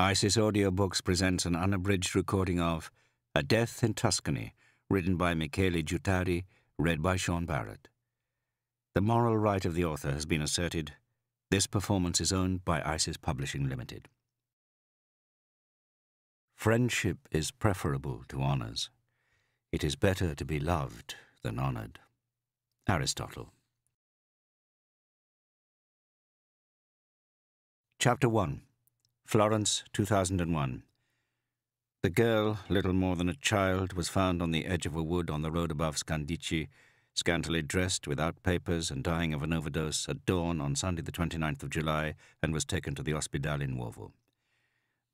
ISIS Audiobooks presents an unabridged recording of A Death in Tuscany, written by Michele Giuttari, read by Sean Barrett. The moral right of the author has been asserted. This performance is owned by ISIS Publishing Limited. Friendship is preferable to honours. It is better to be loved than honoured. Aristotle. Chapter 1 Florence, 2001. The girl, little more than a child, was found on the edge of a wood on the road above Scandicci, scantily dressed, without papers, and dying of an overdose at dawn on Sunday, the 29th of July, and was taken to the Ospedale in Nuovo.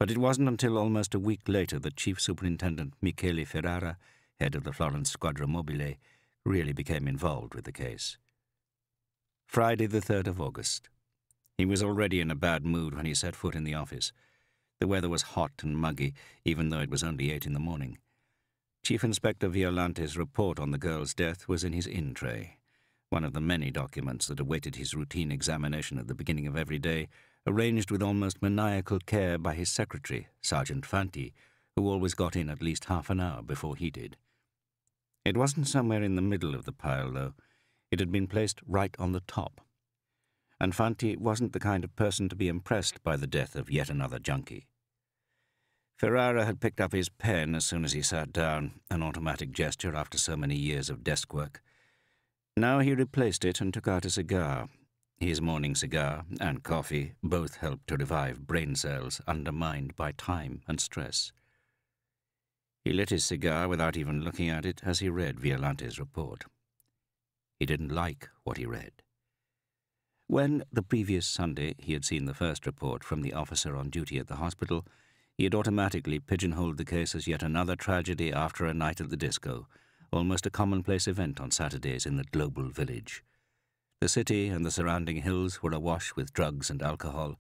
But it wasn't until almost a week later that Chief Superintendent Michele Ferrara, head of the Florence Squadra Mobile, really became involved with the case. Friday, the 3rd of August. He was already in a bad mood when he set foot in the office. The weather was hot and muggy, even though it was only eight in the morning. Chief Inspector Violante's report on the girl's death was in his in tray, one of the many documents that awaited his routine examination at the beginning of every day, arranged with almost maniacal care by his secretary, Sergeant Fanti, who always got in at least half an hour before he did. It wasn't somewhere in the middle of the pile, though. It had been placed right on the top and Fanti wasn't the kind of person to be impressed by the death of yet another junkie. Ferrara had picked up his pen as soon as he sat down, an automatic gesture after so many years of desk work. Now he replaced it and took out a cigar. His morning cigar and coffee both helped to revive brain cells undermined by time and stress. He lit his cigar without even looking at it as he read Violante's report. He didn't like what he read. When, the previous Sunday, he had seen the first report from the officer on duty at the hospital, he had automatically pigeonholed the case as yet another tragedy after a night at the disco, almost a commonplace event on Saturdays in the global village. The city and the surrounding hills were awash with drugs and alcohol.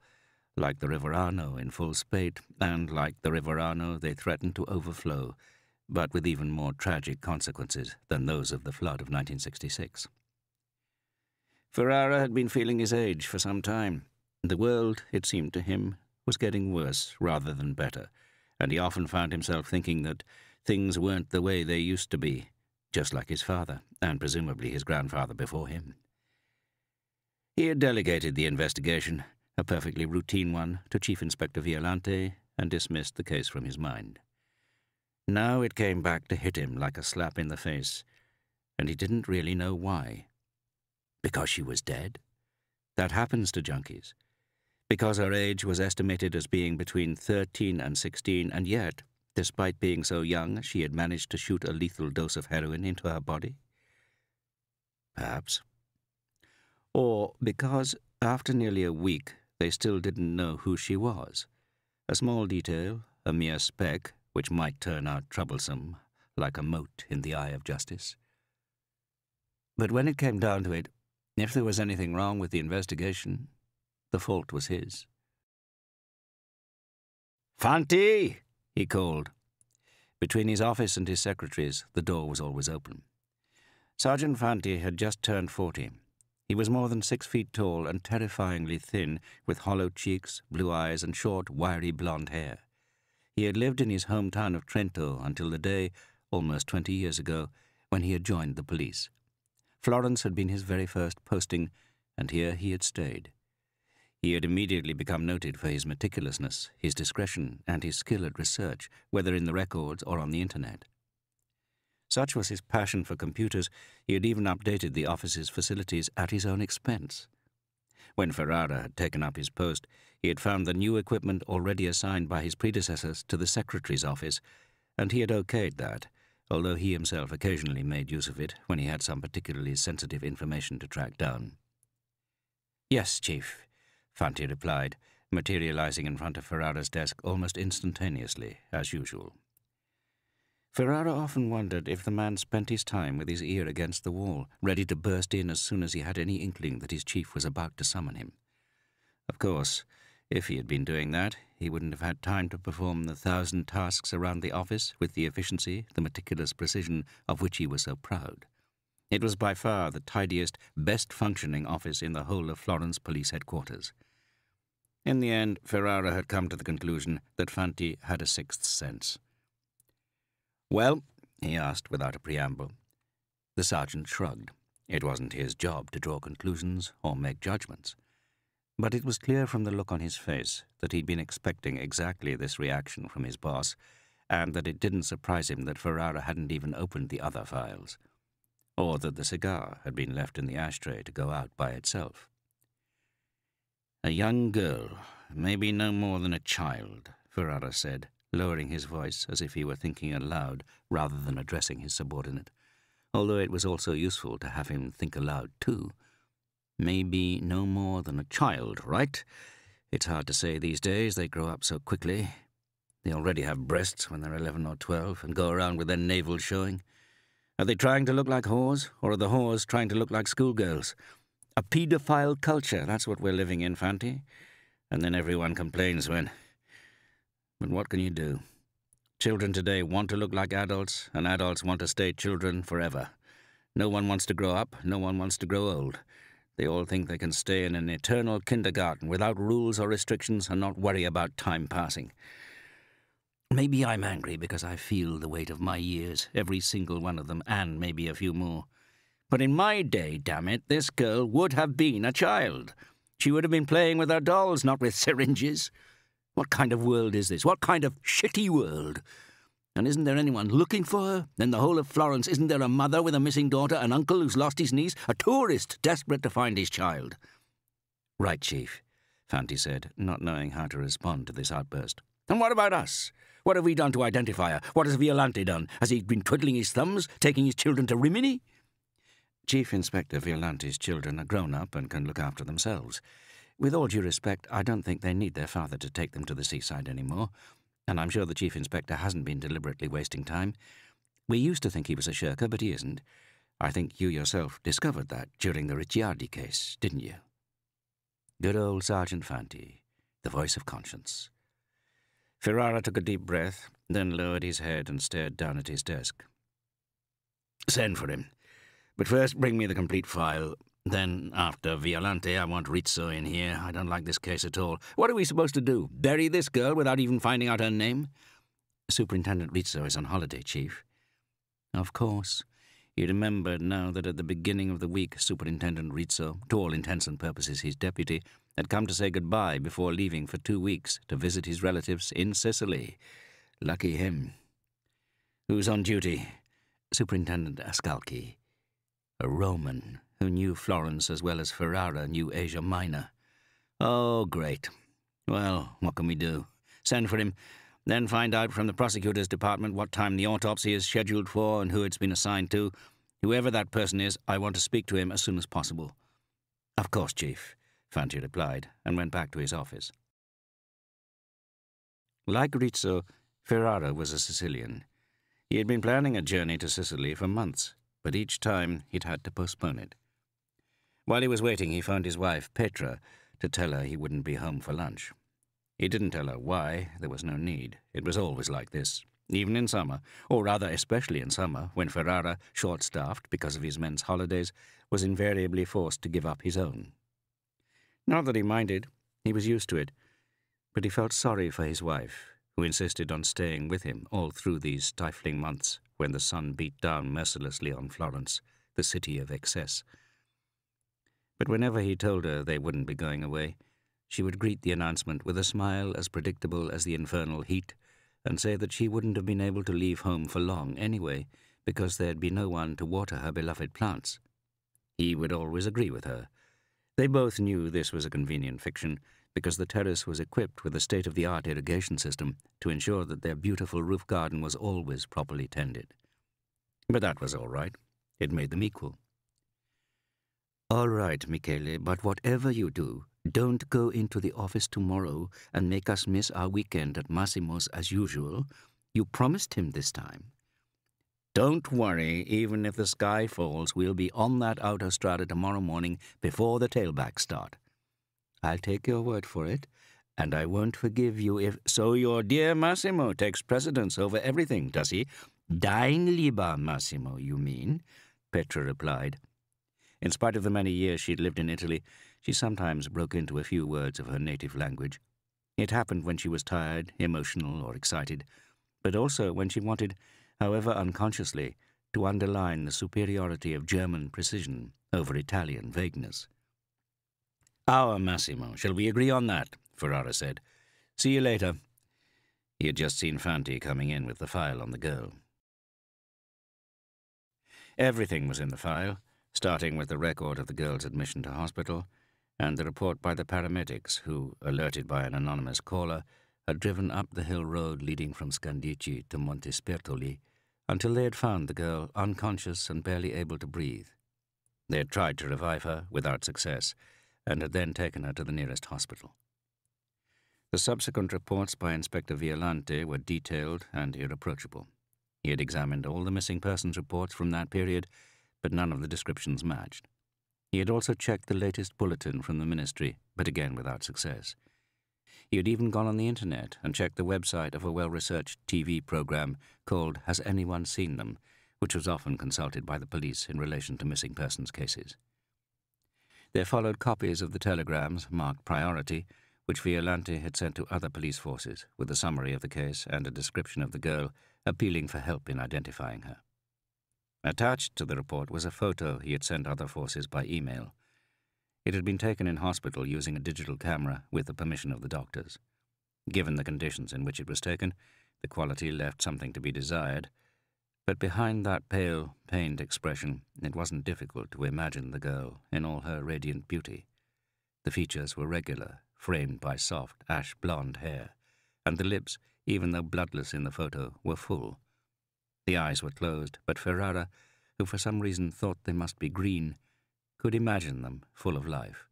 Like the River Arno in full spate, and like the River Arno, they threatened to overflow, but with even more tragic consequences than those of the flood of 1966. Ferrara had been feeling his age for some time. The world, it seemed to him, was getting worse rather than better, and he often found himself thinking that things weren't the way they used to be, just like his father, and presumably his grandfather before him. He had delegated the investigation, a perfectly routine one, to Chief Inspector Violante and dismissed the case from his mind. Now it came back to hit him like a slap in the face, and he didn't really know why. Because she was dead? That happens to junkies. Because her age was estimated as being between 13 and 16, and yet, despite being so young, she had managed to shoot a lethal dose of heroin into her body? Perhaps. Or because, after nearly a week, they still didn't know who she was. A small detail, a mere speck, which might turn out troublesome, like a mote in the eye of justice. But when it came down to it, if there was anything wrong with the investigation, the fault was his. Fanti! he called. Between his office and his secretary's, the door was always open. Sergeant Fanti had just turned forty. He was more than six feet tall and terrifyingly thin, with hollow cheeks, blue eyes, and short, wiry blonde hair. He had lived in his hometown of Trento until the day, almost twenty years ago, when he had joined the police. Florence had been his very first posting, and here he had stayed. He had immediately become noted for his meticulousness, his discretion, and his skill at research, whether in the records or on the internet. Such was his passion for computers, he had even updated the office's facilities at his own expense. When Ferrara had taken up his post, he had found the new equipment already assigned by his predecessors to the secretary's office, and he had okayed that, although he himself occasionally made use of it when he had some particularly sensitive information to track down. Yes, Chief, Fanti replied, materializing in front of Ferrara's desk almost instantaneously, as usual. Ferrara often wondered if the man spent his time with his ear against the wall, ready to burst in as soon as he had any inkling that his chief was about to summon him. Of course, if he had been doing that, he wouldn't have had time to perform the thousand tasks around the office with the efficiency, the meticulous precision of which he was so proud. It was by far the tidiest, best functioning office in the whole of Florence Police Headquarters. In the end, Ferrara had come to the conclusion that Fanti had a sixth sense. Well, he asked without a preamble. The sergeant shrugged. It wasn't his job to draw conclusions or make judgments. But it was clear from the look on his face that he'd been expecting exactly this reaction from his boss, and that it didn't surprise him that Ferrara hadn't even opened the other files, or that the cigar had been left in the ashtray to go out by itself. A young girl, maybe no more than a child, Ferrara said, lowering his voice as if he were thinking aloud rather than addressing his subordinate, although it was also useful to have him think aloud too. Maybe no more than a child, right? It's hard to say these days, they grow up so quickly. They already have breasts when they're 11 or 12 and go around with their navel showing. Are they trying to look like whores, or are the whores trying to look like schoolgirls? A paedophile culture, that's what we're living in, Fanti. And then everyone complains when. But what can you do? Children today want to look like adults, and adults want to stay children forever. No one wants to grow up, no one wants to grow old. They all think they can stay in an eternal kindergarten without rules or restrictions and not worry about time passing. Maybe I'm angry because I feel the weight of my years, every single one of them, and maybe a few more. But in my day, damn it, this girl would have been a child. She would have been playing with her dolls, not with syringes. What kind of world is this? What kind of shitty world? And isn't there anyone looking for her? In the whole of Florence, isn't there a mother with a missing daughter, an uncle who's lost his niece, a tourist desperate to find his child? Right, Chief, Fanti said, not knowing how to respond to this outburst. And what about us? What have we done to identify her? What has Violante done? Has he been twiddling his thumbs, taking his children to Rimini? Chief Inspector Violante's children are grown up and can look after themselves. With all due respect, I don't think they need their father to take them to the seaside any more, and I'm sure the Chief Inspector hasn't been deliberately wasting time. We used to think he was a shirker, but he isn't. I think you yourself discovered that during the Ricciardi case, didn't you? Good old Sergeant Fanti, the voice of conscience. Ferrara took a deep breath, then lowered his head and stared down at his desk. Send for him. But first, bring me the complete file. Then, after Violante, I want Rizzo in here. I don't like this case at all. What are we supposed to do? Bury this girl without even finding out her name? Superintendent Rizzo is on holiday, Chief. Of course. He remembered now that at the beginning of the week, Superintendent Rizzo, to all intents and purposes his deputy, had come to say goodbye before leaving for two weeks to visit his relatives in Sicily. Lucky him. Who's on duty? Superintendent Ascalchi a Roman who knew Florence as well as Ferrara knew Asia Minor. Oh, great. Well, what can we do? Send for him, then find out from the prosecutor's department what time the autopsy is scheduled for and who it's been assigned to. Whoever that person is, I want to speak to him as soon as possible. Of course, Chief, Fanti replied, and went back to his office. Like Rizzo, Ferrara was a Sicilian. He had been planning a journey to Sicily for months but each time he'd had to postpone it. While he was waiting, he phoned his wife, Petra, to tell her he wouldn't be home for lunch. He didn't tell her why, there was no need. It was always like this, even in summer, or rather especially in summer, when Ferrara, short-staffed because of his men's holidays, was invariably forced to give up his own. Not that he minded, he was used to it, but he felt sorry for his wife, who insisted on staying with him all through these stifling months when the sun beat down mercilessly on Florence, the city of excess. But whenever he told her they wouldn't be going away, she would greet the announcement with a smile as predictable as the infernal heat, and say that she wouldn't have been able to leave home for long anyway, because there'd be no one to water her beloved plants. He would always agree with her. They both knew this was a convenient fiction, because the terrace was equipped with a state-of-the-art irrigation system to ensure that their beautiful roof garden was always properly tended. But that was all right. It made them equal. All right, Michele, but whatever you do, don't go into the office tomorrow and make us miss our weekend at Massimo's as usual. You promised him this time. Don't worry, even if the sky falls, we'll be on that autostrada tomorrow morning before the tailbacks start. I'll take your word for it, and I won't forgive you if. So your dear Massimo takes precedence over everything, does he? Dein lieber Massimo, you mean? Petra replied. In spite of the many years she'd lived in Italy, she sometimes broke into a few words of her native language. It happened when she was tired, emotional, or excited, but also when she wanted, however unconsciously, to underline the superiority of German precision over Italian vagueness. Our Massimo, shall we agree on that? Ferrara said. See you later. He had just seen Fanti coming in with the file on the girl. Everything was in the file, starting with the record of the girl's admission to hospital and the report by the paramedics who, alerted by an anonymous caller, had driven up the hill road leading from Scandicci to Montespertoli until they had found the girl unconscious and barely able to breathe. They had tried to revive her without success and had then taken her to the nearest hospital. The subsequent reports by Inspector Violante were detailed and irreproachable. He had examined all the missing persons reports from that period, but none of the descriptions matched. He had also checked the latest bulletin from the ministry, but again without success. He had even gone on the internet and checked the website of a well researched TV program called Has Anyone Seen Them, which was often consulted by the police in relation to missing persons cases. There followed copies of the telegrams marked priority, which Violante had sent to other police forces, with a summary of the case and a description of the girl, appealing for help in identifying her. Attached to the report was a photo he had sent other forces by email. It had been taken in hospital using a digital camera with the permission of the doctors. Given the conditions in which it was taken, the quality left something to be desired, but behind that pale, pained expression, it wasn't difficult to imagine the girl in all her radiant beauty. The features were regular, framed by soft, ash blonde hair, and the lips, even though bloodless in the photo, were full. The eyes were closed, but Ferrara, who for some reason thought they must be green, could imagine them full of life.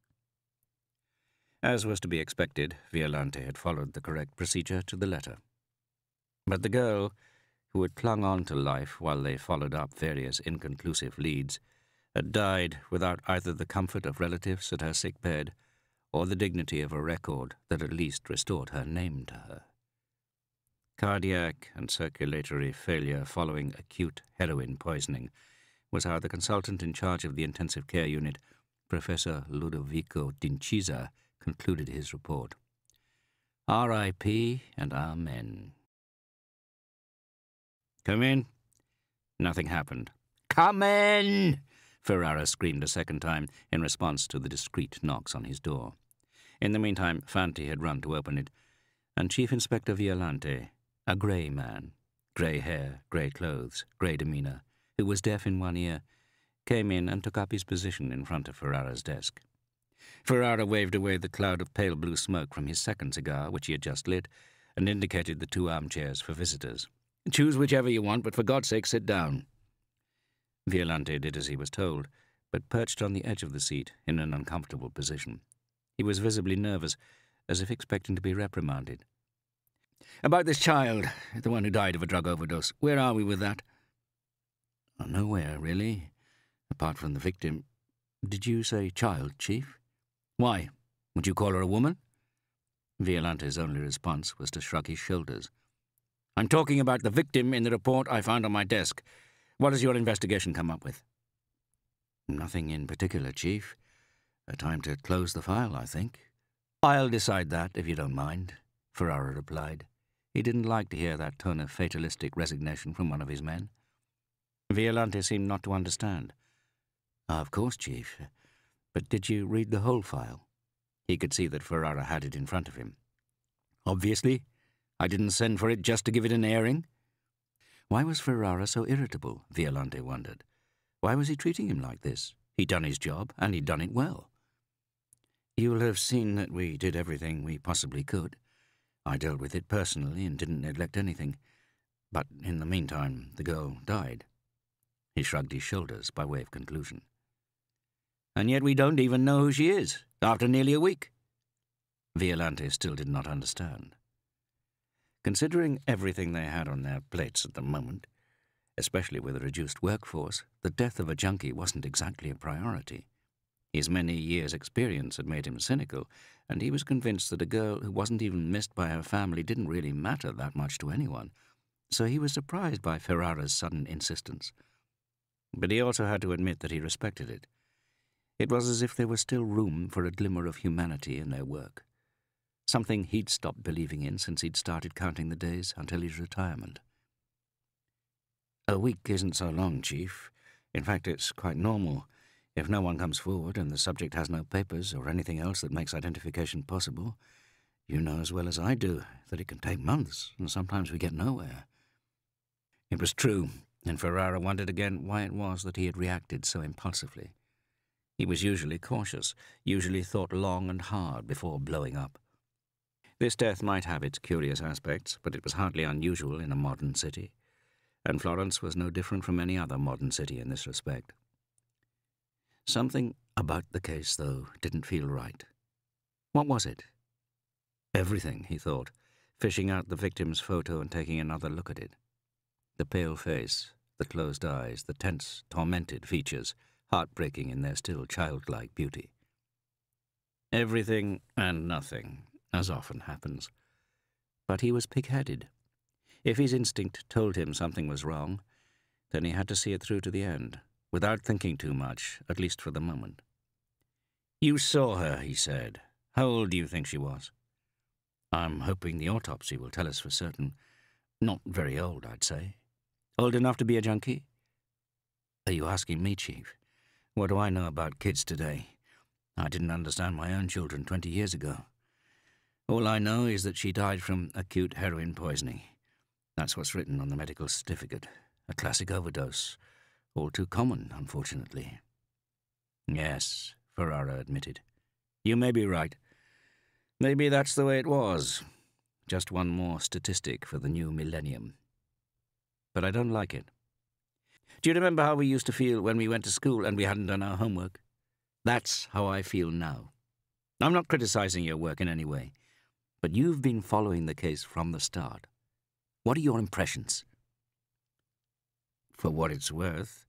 As was to be expected, Violante had followed the correct procedure to the letter. But the girl, who had clung on to life while they followed up various inconclusive leads, had died without either the comfort of relatives at her sick bed or the dignity of a record that at least restored her name to her. Cardiac and circulatory failure following acute heroin poisoning was how the consultant in charge of the intensive care unit, Professor Ludovico D'Incisa, concluded his report. R.I.P. and Amen. Come in. Nothing happened. Come in! Ferrara screamed a second time in response to the discreet knocks on his door. In the meantime, Fanti had run to open it, and Chief Inspector Violante, a grey man, grey hair, grey clothes, grey demeanour, who was deaf in one ear, came in and took up his position in front of Ferrara's desk. Ferrara waved away the cloud of pale blue smoke from his second cigar, which he had just lit, and indicated the two armchairs for visitors. Choose whichever you want, but for God's sake, sit down. Violante did as he was told, but perched on the edge of the seat in an uncomfortable position. He was visibly nervous, as if expecting to be reprimanded. About this child, the one who died of a drug overdose, where are we with that? Oh, nowhere, really, apart from the victim. Did you say child, Chief? Why? Would you call her a woman? Violante's only response was to shrug his shoulders. I'm talking about the victim in the report I found on my desk. What has your investigation come up with? Nothing in particular, Chief. A time to close the file, I think. I'll decide that, if you don't mind, Ferrara replied. He didn't like to hear that tone of fatalistic resignation from one of his men. Violante seemed not to understand. Ah, of course, Chief. But did you read the whole file? He could see that Ferrara had it in front of him. Obviously. I didn't send for it just to give it an airing. Why was Ferrara so irritable? Violante wondered. Why was he treating him like this? He'd done his job, and he'd done it well. You'll have seen that we did everything we possibly could. I dealt with it personally and didn't neglect anything. But in the meantime, the girl died. He shrugged his shoulders by way of conclusion. And yet we don't even know who she is, after nearly a week. Violante still did not understand. Considering everything they had on their plates at the moment, especially with a reduced workforce, the death of a junkie wasn't exactly a priority. His many years' experience had made him cynical, and he was convinced that a girl who wasn't even missed by her family didn't really matter that much to anyone. So he was surprised by Ferrara's sudden insistence. But he also had to admit that he respected it. It was as if there was still room for a glimmer of humanity in their work. Something he'd stopped believing in since he'd started counting the days until his retirement. A week isn't so long, Chief. In fact, it's quite normal. If no one comes forward and the subject has no papers or anything else that makes identification possible, you know as well as I do that it can take months, and sometimes we get nowhere. It was true, and Ferrara wondered again why it was that he had reacted so impulsively. He was usually cautious, usually thought long and hard before blowing up. This death might have its curious aspects, but it was hardly unusual in a modern city, and Florence was no different from any other modern city in this respect. Something about the case, though, didn't feel right. What was it? Everything, he thought, fishing out the victim's photo and taking another look at it. The pale face, the closed eyes, the tense, tormented features, heartbreaking in their still childlike beauty. Everything and nothing, as often happens. But he was pig-headed. If his instinct told him something was wrong, then he had to see it through to the end, without thinking too much, at least for the moment. You saw her, he said. How old do you think she was? I'm hoping the autopsy will tell us for certain. Not very old, I'd say. Old enough to be a junkie? Are you asking me, Chief? What do I know about kids today? I didn't understand my own children 20 years ago. All I know is that she died from acute heroin poisoning. That's what's written on the medical certificate. A classic overdose, all too common, unfortunately. Yes, Ferrara admitted. You may be right. Maybe that's the way it was. Just one more statistic for the new millennium. But I don't like it. Do you remember how we used to feel when we went to school and we hadn't done our homework? That's how I feel now. I'm not criticizing your work in any way, but you've been following the case from the start. What are your impressions? For what it's worth,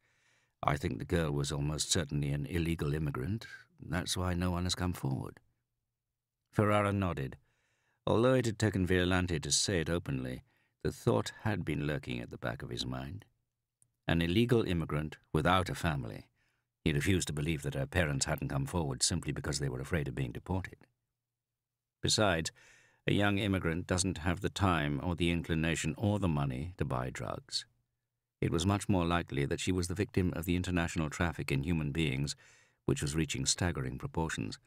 I think the girl was almost certainly an illegal immigrant. That's why no one has come forward. Ferrara nodded. Although it had taken Violante to say it openly, the thought had been lurking at the back of his mind. An illegal immigrant without a family. He refused to believe that her parents hadn't come forward simply because they were afraid of being deported. Besides, a young immigrant doesn't have the time or the inclination or the money to buy drugs. It was much more likely that she was the victim of the international traffic in human beings, which was reaching staggering proportions.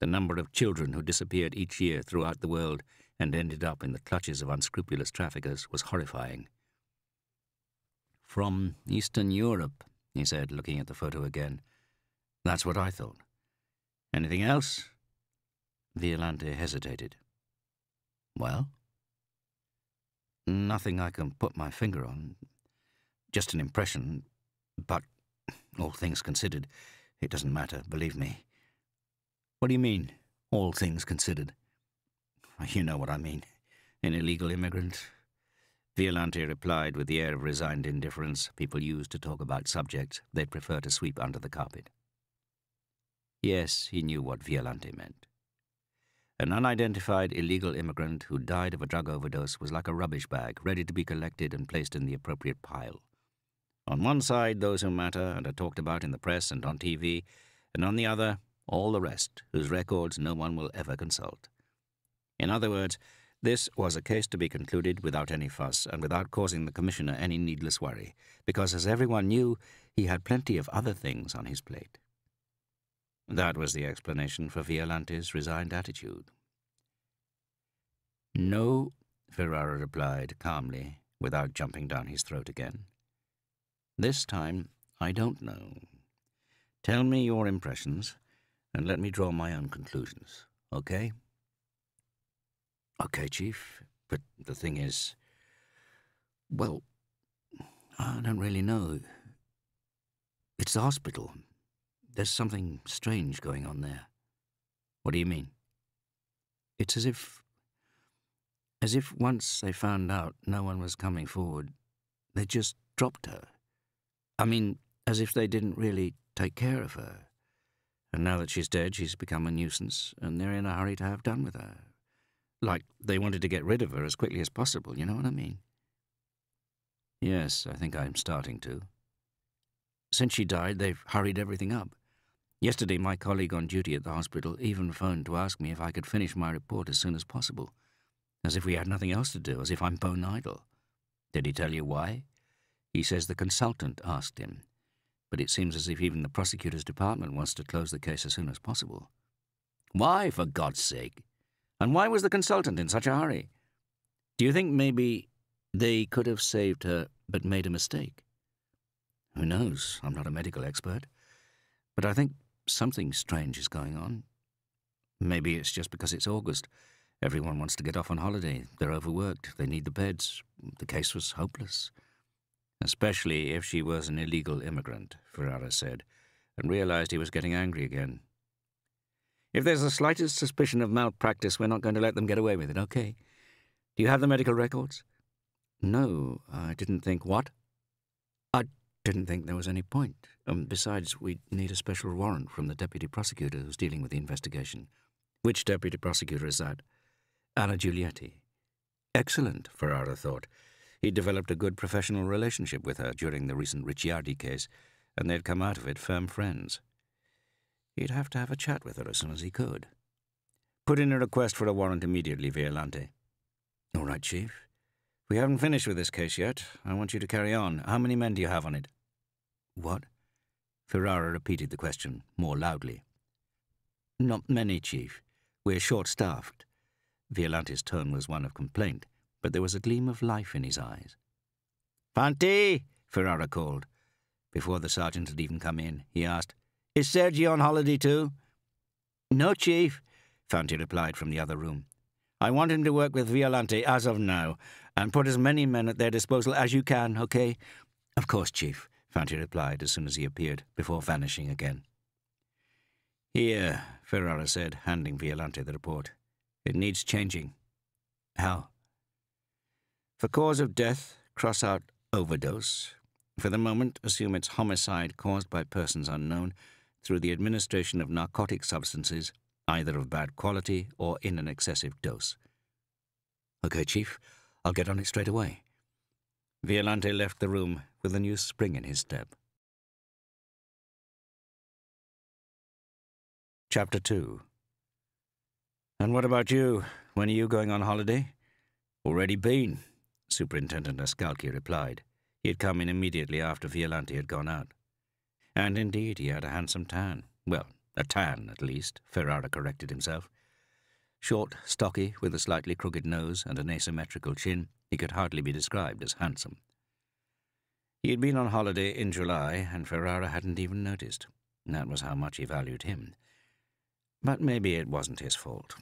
The number of children who disappeared each year throughout the world and ended up in the clutches of unscrupulous traffickers was horrifying. From Eastern Europe, he said, looking at the photo again. That's what I thought. Anything else? Violante hesitated. Well? Nothing I can put my finger on. Just an impression. But, all things considered, it doesn't matter, believe me. What do you mean, all things considered? You know what I mean. An illegal immigrant. Violante replied with the air of resigned indifference people use to talk about subjects they'd prefer to sweep under the carpet. Yes, he knew what Violante meant. An unidentified illegal immigrant who died of a drug overdose was like a rubbish bag, ready to be collected and placed in the appropriate pile. On one side, those who matter and are talked about in the press and on TV, and on the other, all the rest, whose records no one will ever consult. In other words, this was a case to be concluded without any fuss and without causing the Commissioner any needless worry, because as everyone knew, he had plenty of other things on his plate. That was the explanation for Violante's resigned attitude. No, Ferrara replied calmly, without jumping down his throat again. This time, I don't know. Tell me your impressions, and let me draw my own conclusions, okay? Okay, Chief, but the thing is... Well, I don't really know. It's the hospital. There's something strange going on there. What do you mean? It's as if... As if once they found out no one was coming forward, they just dropped her. I mean, as if they didn't really take care of her. And now that she's dead, she's become a nuisance, and they're in a hurry to have done with her. Like they wanted to get rid of her as quickly as possible, you know what I mean? Yes, I think I'm starting to. Since she died, they've hurried everything up. Yesterday, my colleague on duty at the hospital even phoned to ask me if I could finish my report as soon as possible, as if we had nothing else to do, as if I'm bone idle. Did he tell you why? He says the consultant asked him, but it seems as if even the prosecutor's department wants to close the case as soon as possible. Why, for God's sake? And why was the consultant in such a hurry? Do you think maybe they could have saved her but made a mistake? Who knows? I'm not a medical expert. But I think something strange is going on. Maybe it's just because it's August. Everyone wants to get off on holiday. They're overworked. They need the beds. The case was hopeless. Especially if she was an illegal immigrant, Ferrara said, and realized he was getting angry again. If there's the slightest suspicion of malpractice, we're not going to let them get away with it, okay? Do you have the medical records? No, I didn't think what? I didn't think there was any point. Um, besides, we'd need a special warrant from the deputy prosecutor who's dealing with the investigation. Which deputy prosecutor is that? Anna Giulietti. Excellent, Ferrara thought. He'd developed a good professional relationship with her during the recent Ricciardi case, and they'd come out of it firm friends. He'd have to have a chat with her as soon as he could. Put in a request for a warrant immediately, Violante. All right, Chief. We haven't finished with this case yet. I want you to carry on. How many men do you have on it? What? Ferrara repeated the question, more loudly. Not many, Chief. We're short-staffed. Violante's tone was one of complaint, but there was a gleam of life in his eyes. Fanti! Ferrara called. Before the sergeant had even come in, he asked, Is Sergio on holiday too? No, Chief, Fanti replied from the other room. I want him to work with Violante as of now, and put as many men at their disposal as you can, okay? Of course, Chief, Fanti replied as soon as he appeared, before vanishing again. Here, Ferrara said, handing Violante the report. It needs changing. How? For cause of death, cross out overdose. For the moment, assume it's homicide caused by persons unknown through the administration of narcotic substances, either of bad quality or in an excessive dose. Okay, Chief. I'll get on it straight away. Violante left the room with a new spring in his step. Chapter 2 And what about you? When are you going on holiday? Already been, Superintendent Ascalchi replied. He had come in immediately after Violante had gone out. And indeed, he had a handsome tan. Well, a tan, at least, Ferrara corrected himself. Short, stocky, with a slightly crooked nose and an asymmetrical chin, he could hardly be described as handsome. He had been on holiday in July, and Ferrara hadn't even noticed. That was how much he valued him. But maybe it wasn't his fault.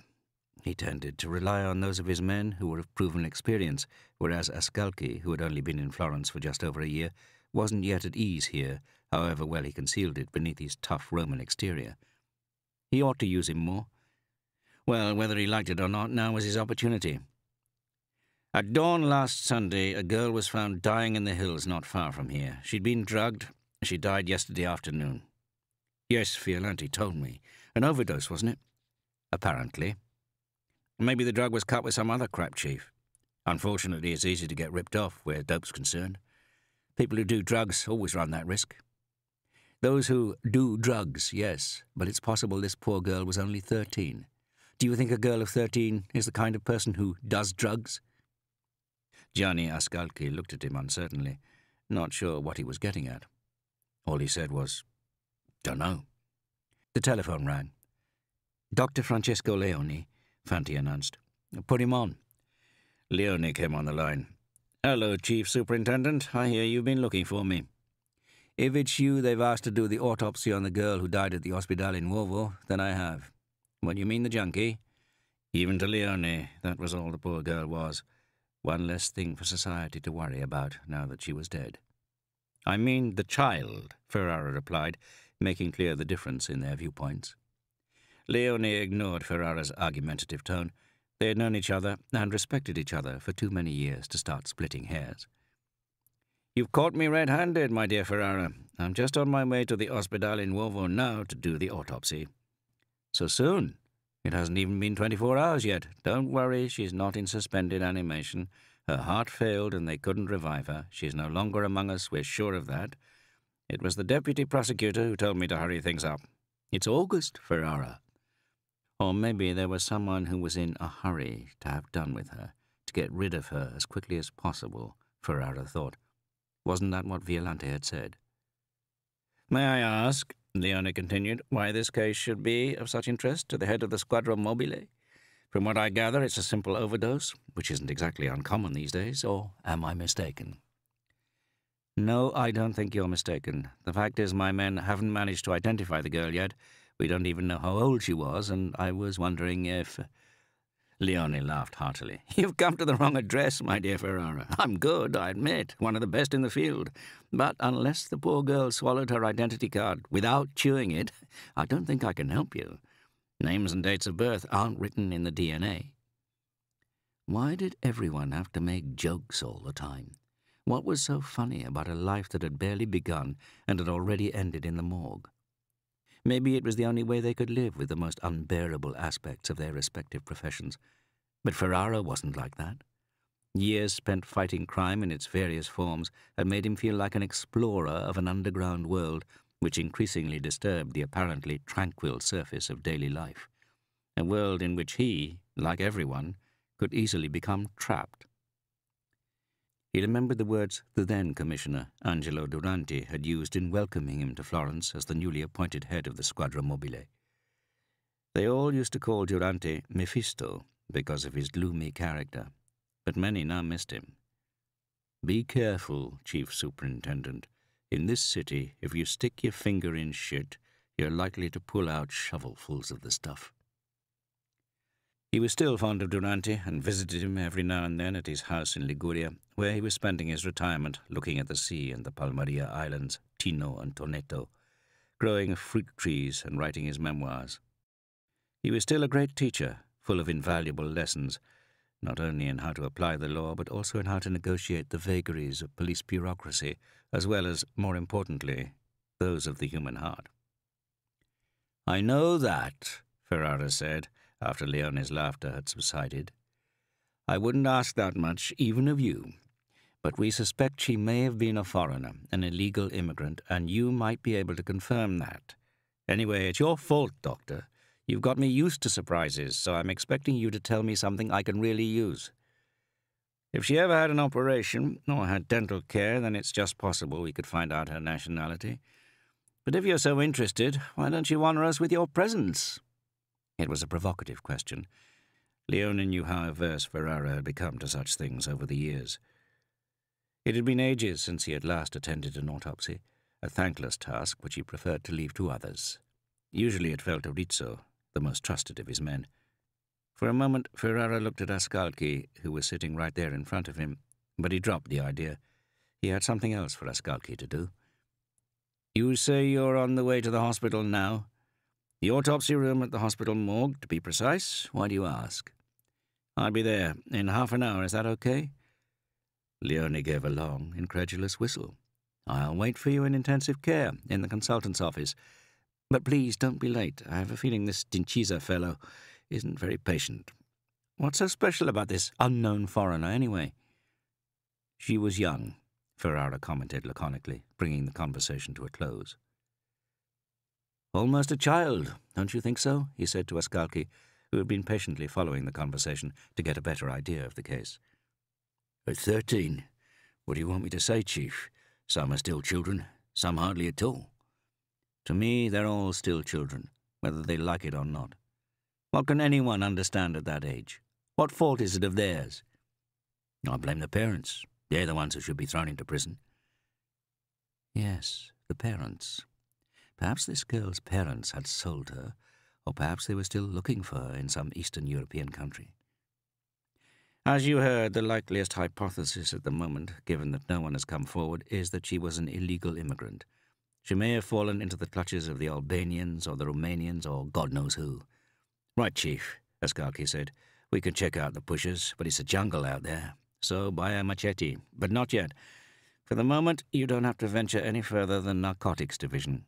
He tended to rely on those of his men who were of proven experience, whereas Ascalchi, who had only been in Florence for just over a year, wasn't yet at ease here, however well he concealed it beneath his tough Roman exterior. He ought to use him more. Well, whether he liked it or not, now was his opportunity. At dawn last Sunday, a girl was found dying in the hills not far from here. She'd been drugged. She died yesterday afternoon. Yes, Violante told me. An overdose, wasn't it? Apparently. Maybe the drug was cut with some other crap, Chief. Unfortunately, it's easy to get ripped off where dope's concerned. People who do drugs always run that risk. Those who do drugs, yes, but it's possible this poor girl was only 13. Do you think a girl of 13 is the kind of person who does drugs? Gianni Ascalchi looked at him uncertainly, not sure what he was getting at. All he said was, Dunno. The telephone rang. Dr. Francesco Leone, Fanti announced. Put him on. Leone came on the line. Hello, Chief Superintendent. I hear you've been looking for me. If it's you they've asked to do the autopsy on the girl who died at the Ospedale Nuovo, then I have. What do you mean, the junkie? Even to Leone, that was all the poor girl was. One less thing for society to worry about now that she was dead. I mean the child, Ferrara replied, making clear the difference in their viewpoints. Leone ignored Ferrara's argumentative tone. They had known each other and respected each other for too many years to start splitting hairs. You've caught me red-handed, my dear Ferrara. I'm just on my way to the Ospedale Nuovo now to do the autopsy. So soon? It hasn't even been 24 hours yet. Don't worry, she's not in suspended animation. Her heart failed and they couldn't revive her. She's no longer among us, we're sure of that. It was the deputy prosecutor who told me to hurry things up. It's August, Ferrara. Or maybe there was someone who was in a hurry to have done with her, to get rid of her as quickly as possible, Ferrara thought. Wasn't that what Violante had said? May I ask, Leone continued, why this case should be of such interest to the head of the Squadra Mobile? From what I gather, it's a simple overdose, which isn't exactly uncommon these days, or am I mistaken? No, I don't think you're mistaken. The fact is, my men haven't managed to identify the girl yet. We don't even know how old she was, and I was wondering if. Leone laughed heartily. You've come to the wrong address, my dear Ferrara. I'm good, I admit, one of the best in the field. But unless the poor girl swallowed her identity card without chewing it, I don't think I can help you. Names and dates of birth aren't written in the DNA. Why did everyone have to make jokes all the time? What was so funny about a life that had barely begun and had already ended in the morgue? Maybe it was the only way they could live with the most unbearable aspects of their respective professions. But Ferrara wasn't like that. Years spent fighting crime in its various forms had made him feel like an explorer of an underground world which increasingly disturbed the apparently tranquil surface of daily life, a world in which he, like everyone, could easily become trapped. He remembered the words the then Commissioner, Angelo Duranti, had used in welcoming him to Florence as the newly appointed head of the Squadra Mobile. They all used to call Duranti Mephisto because of his gloomy character, but many now missed him. Be careful, Chief Superintendent, in this city, if you stick your finger in shit, you're likely to pull out shovelfuls of the stuff. He was still fond of Duranti and visited him every now and then at his house in Liguria, where he was spending his retirement looking at the sea and the Palmaria Islands, Tino and Tinetto, growing fruit trees and writing his memoirs. He was still a great teacher, full of invaluable lessons, not only in how to apply the law, but also in how to negotiate the vagaries of police bureaucracy, as well as, more importantly, those of the human heart. I know that, Ferrara said, after Leone's laughter had subsided. I wouldn't ask that much, even of you. But we suspect she may have been a foreigner, an illegal immigrant, and you might be able to confirm that. Anyway, it's your fault, Doctor. You've got me used to surprises, so I'm expecting you to tell me something I can really use. If she ever had an operation or had dental care, then it's just possible we could find out her nationality. But if you're so interested, why don't you honor us with your presence? It was a provocative question. Leone knew how averse Ferrara had become to such things over the years. It had been ages since he had last attended an autopsy, a thankless task which he preferred to leave to others. Usually it fell to Rizzo, the most trusted of his men. For a moment, Ferrara looked at Ascalchi, who was sitting right there in front of him, but he dropped the idea. He had something else for Ascalchi to do. You say you're on the way to the hospital now? The autopsy room at the hospital morgue, to be precise. Why do you ask? I'll be there in half an hour. Is that okay? Leone gave a long, incredulous whistle. I'll wait for you in intensive care in the consultant's office. But please don't be late. I have a feeling this D'Incisa fellow isn't very patient. What's so special about this unknown foreigner, anyway? She was young, Ferrara commented laconically, bringing the conversation to a close. Almost a child, don't you think so? he said to Ascalchi, who had been patiently following the conversation to get a better idea of the case. At thirteen. What do you want me to say, Chief? Some are still children, some hardly at all. To me, they're all still children, whether they like it or not. What can anyone understand at that age? What fault is it of theirs? I blame the parents. They're the ones who should be thrown into prison. Yes, the parents. Perhaps this girl's parents had sold her, or perhaps they were still looking for her in some Eastern European country. As you heard, the likeliest hypothesis at the moment, given that no one has come forward, is that she was an illegal immigrant she may have fallen into the clutches of the Albanians or the Romanians or God knows who. Right, Chief, Ascalchi said. We can check out the pushers, but it's a jungle out there. So buy a machete, but not yet. For the moment, you don't have to venture any further than Narcotics Division.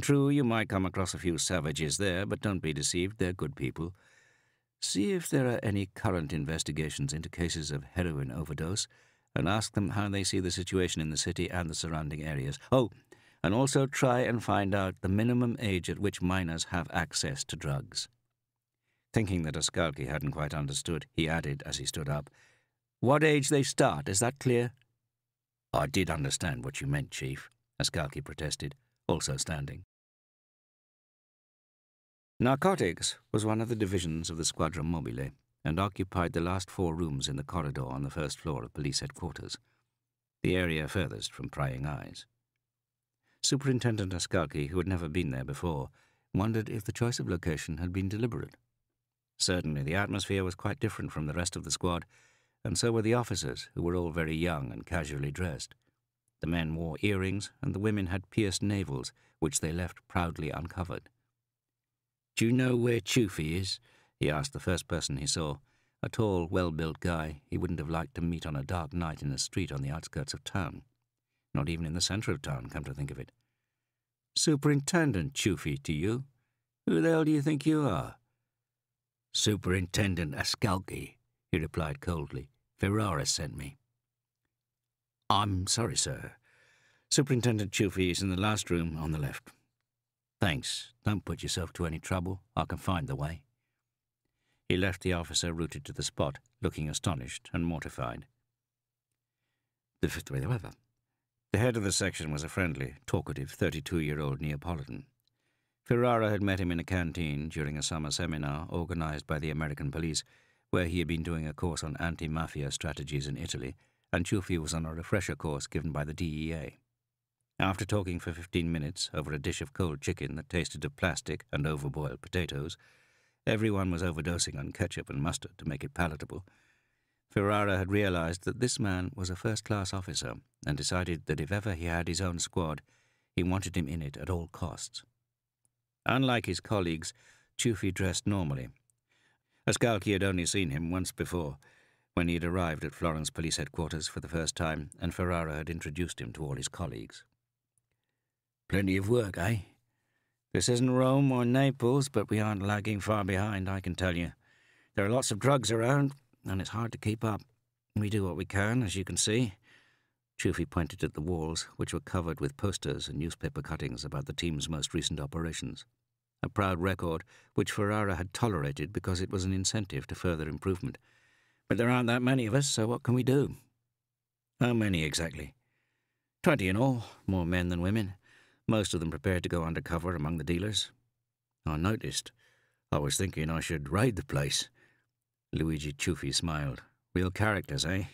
True, you might come across a few savages there, but don't be deceived, they're good people. See if there are any current investigations into cases of heroin overdose, and ask them how they see the situation in the city and the surrounding areas. Oh, and also try and find out the minimum age at which minors have access to drugs. Thinking that Ascalchi hadn't quite understood, he added as he stood up, What age they start, is that clear? I did understand what you meant, Chief, Ascalchi protested, also standing. Narcotics was one of the divisions of the Squadra Mobile and occupied the last four rooms in the corridor on the first floor of police headquarters, the area furthest from prying eyes. Superintendent Ascalchi, who had never been there before, wondered if the choice of location had been deliberate. Certainly, the atmosphere was quite different from the rest of the squad, and so were the officers, who were all very young and casually dressed. The men wore earrings, and the women had pierced navels, which they left proudly uncovered. Do you know where Ciuffi is? he asked the first person he saw, a tall, well built guy he wouldn't have liked to meet on a dark night in a street on the outskirts of town. Not even in the centre of town, come to think of it. Superintendent Ciuffi to you? Who the hell do you think you are? Superintendent Ascalchi, he replied coldly. Ferrara sent me. I'm sorry, sir. Superintendent Ciuffi is in the last room on the left. Thanks. Don't put yourself to any trouble. I can find the way. He left the officer rooted to the spot, looking astonished and mortified. The fifth way, however. The head of the section was a friendly, talkative, 32-year-old Neapolitan. Ferrara had met him in a canteen during a summer seminar organized by the American police, where he had been doing a course on anti-mafia strategies in Italy, and Ciuffi was on a refresher course given by the DEA. After talking for 15 minutes over a dish of cold chicken that tasted of plastic and overboiled potatoes, everyone was overdosing on ketchup and mustard to make it palatable, Ferrara had realized that this man was a first-class officer and decided that if ever he had his own squad, he wanted him in it at all costs. Unlike his colleagues, Ciuffi dressed normally. Ascalchi had only seen him once before, when he had arrived at Florence Police Headquarters for the first time, and Ferrara had introduced him to all his colleagues. Plenty of work, eh? This isn't Rome or Naples, but we aren't lagging far behind, I can tell you. There are lots of drugs around, and it's hard to keep up. We do what we can, as you can see. Ciuffi pointed at the walls, which were covered with posters and newspaper cuttings about the team's most recent operations. A proud record which Ferrara had tolerated because it was an incentive to further improvement. But there aren't that many of us, so what can we do? How many exactly? Twenty in all, more men than women, most of them prepared to go undercover among the dealers. I noticed. I was thinking I should raid the place. Luigi Ciuffi smiled. Real characters, eh?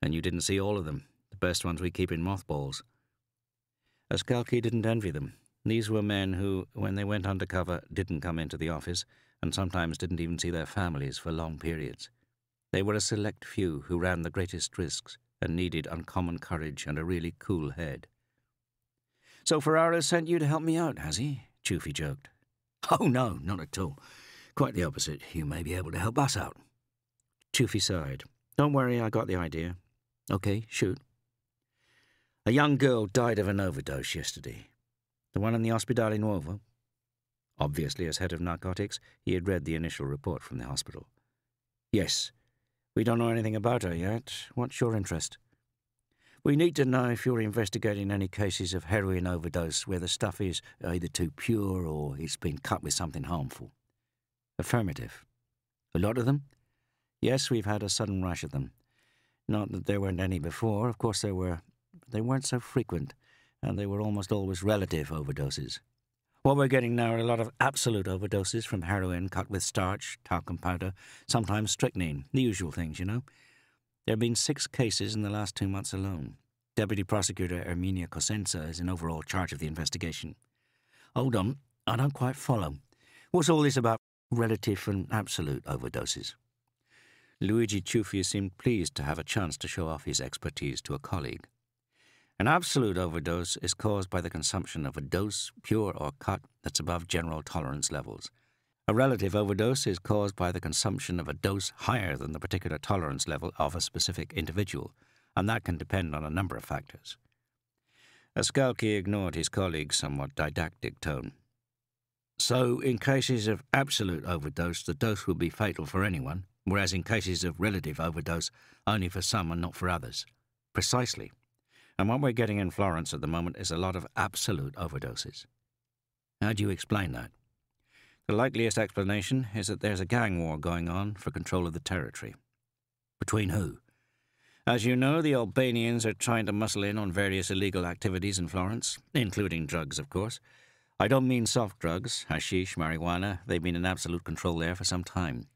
And you didn't see all of them. The best ones we keep in mothballs. Ascalchi didn't envy them. These were men who, when they went undercover, didn't come into the office, and sometimes didn't even see their families for long periods. They were a select few who ran the greatest risks and needed uncommon courage and a really cool head. So Ferrara sent you to help me out, has he? Ciuffi joked. Oh, no, not at all. Quite the opposite. You may be able to help us out. Ciuffi sighed. Don't worry, I got the idea. Okay, shoot. A young girl died of an overdose yesterday. The one in the Ospedale Nuovo. Obviously, as head of narcotics, he had read the initial report from the hospital. Yes. We don't know anything about her yet. What's your interest? We need to know if you're investigating any cases of heroin overdose where the stuff is either too pure or it's been cut with something harmful. Affirmative. A lot of them? Yes, we've had a sudden rush of them. Not that there weren't any before, of course there were. They weren't so frequent, and they were almost always relative overdoses. What we're getting now are a lot of absolute overdoses from heroin cut with starch, talcum powder, sometimes strychnine, the usual things, you know. There have been six cases in the last two months alone. Deputy Prosecutor Erminia Cosenza is in overall charge of the investigation. Hold on, I don't quite follow. What's all this about relative and absolute overdoses? Luigi Ciuffi seemed pleased to have a chance to show off his expertise to a colleague. An absolute overdose is caused by the consumption of a dose, pure or cut, that's above general tolerance levels. A relative overdose is caused by the consumption of a dose higher than the particular tolerance level of a specific individual, and that can depend on a number of factors. Ascalchi ignored his colleague's somewhat didactic tone. So, in cases of absolute overdose, the dose would be fatal for anyone, whereas in cases of relative overdose, only for some and not for others. Precisely. And what we're getting in Florence at the moment is a lot of absolute overdoses. How do you explain that? The likeliest explanation is that there's a gang war going on for control of the territory. Between who? As you know, the Albanians are trying to muscle in on various illegal activities in Florence, including drugs, of course. I don't mean soft drugs, hashish, marijuana. They've been in absolute control there for some time.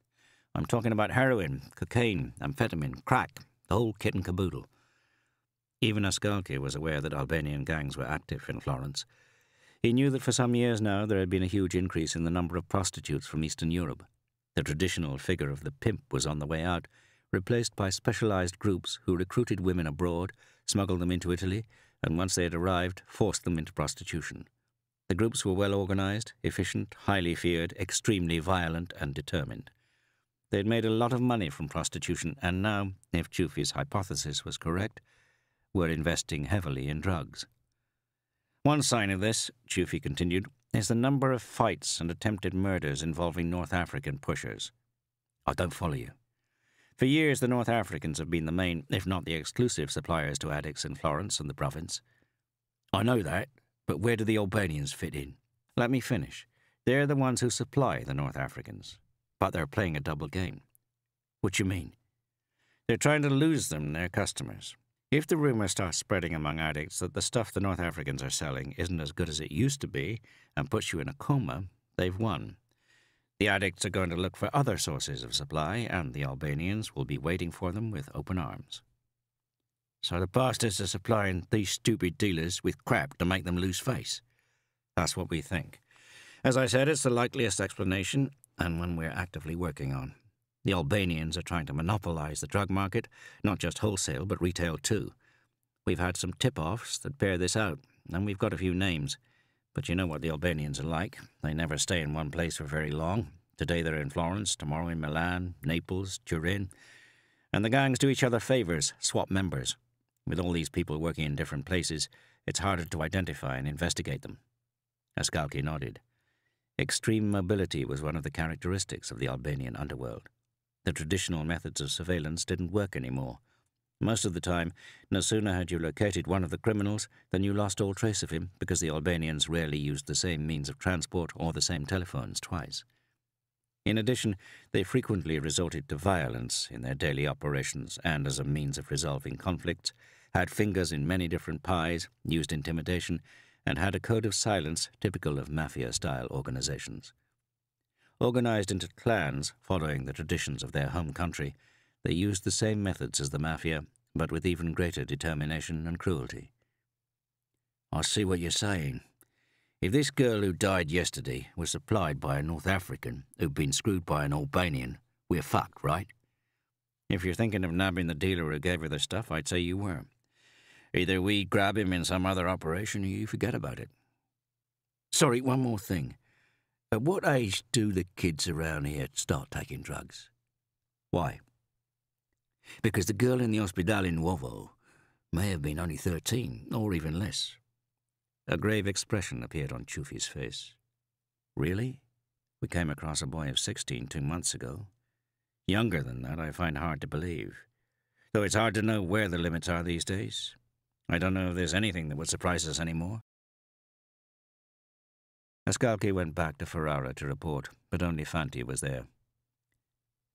I'm talking about heroin, cocaine, amphetamine, crack, the whole kit and caboodle. Even Ascalchi was aware that Albanian gangs were active in Florence. He knew that for some years now there had been a huge increase in the number of prostitutes from Eastern Europe. The traditional figure of the pimp was on the way out, replaced by specialized groups who recruited women abroad, smuggled them into Italy, and once they had arrived, forced them into prostitution. The groups were well organized, efficient, highly feared, extremely violent, and determined. They had made a lot of money from prostitution, and now, if Ciuffi's hypothesis was correct, were investing heavily in drugs. One sign of this, Ciuffi continued, is the number of fights and attempted murders involving North African pushers. I don't follow you. For years, the North Africans have been the main, if not the exclusive, suppliers to addicts in Florence and the province. I know that, but where do the Albanians fit in? Let me finish. They're the ones who supply the North Africans, but they're playing a double game. What you mean? They're trying to lose them their customers. If the rumor starts spreading among addicts that the stuff the North Africans are selling isn't as good as it used to be and puts you in a coma, they've won. The addicts are going to look for other sources of supply, and the Albanians will be waiting for them with open arms. So the bastards are supplying these stupid dealers with crap to make them lose face. That's what we think. As I said, it's the likeliest explanation, and one we're actively working on. The Albanians are trying to monopolize the drug market, not just wholesale, but retail too. We've had some tip offs that bear this out, and we've got a few names. But you know what the Albanians are like. They never stay in one place for very long. Today they're in Florence, tomorrow in Milan, Naples, Turin. And the gangs do each other favors, swap members. With all these people working in different places, it's harder to identify and investigate them. Ascalchi nodded. Extreme mobility was one of the characteristics of the Albanian underworld. The traditional methods of surveillance didn't work anymore. Most of the time, no sooner had you located one of the criminals than you lost all trace of him because the Albanians rarely used the same means of transport or the same telephones twice. In addition, they frequently resorted to violence in their daily operations and as a means of resolving conflicts, had fingers in many different pies, used intimidation, and had a code of silence typical of mafia style organizations. Organized into clans following the traditions of their home country, they used the same methods as the Mafia, but with even greater determination and cruelty. I see what you're saying. If this girl who died yesterday was supplied by a North African who'd been screwed by an Albanian, we're fucked, right? If you're thinking of nabbing the dealer who gave her the stuff, I'd say you were. Either we grab him in some other operation or you forget about it. Sorry, one more thing. At what age do the kids around here start taking drugs? Why? Because the girl in the hospital in Nuovo may have been only 13, or even less. A grave expression appeared on Ciuffi's face. Really? We came across a boy of 16 two months ago. Younger than that, I find hard to believe. Though it's hard to know where the limits are these days. I don't know if there's anything that would surprise us anymore. Ascalchi went back to Ferrara to report, but only Fanti was there.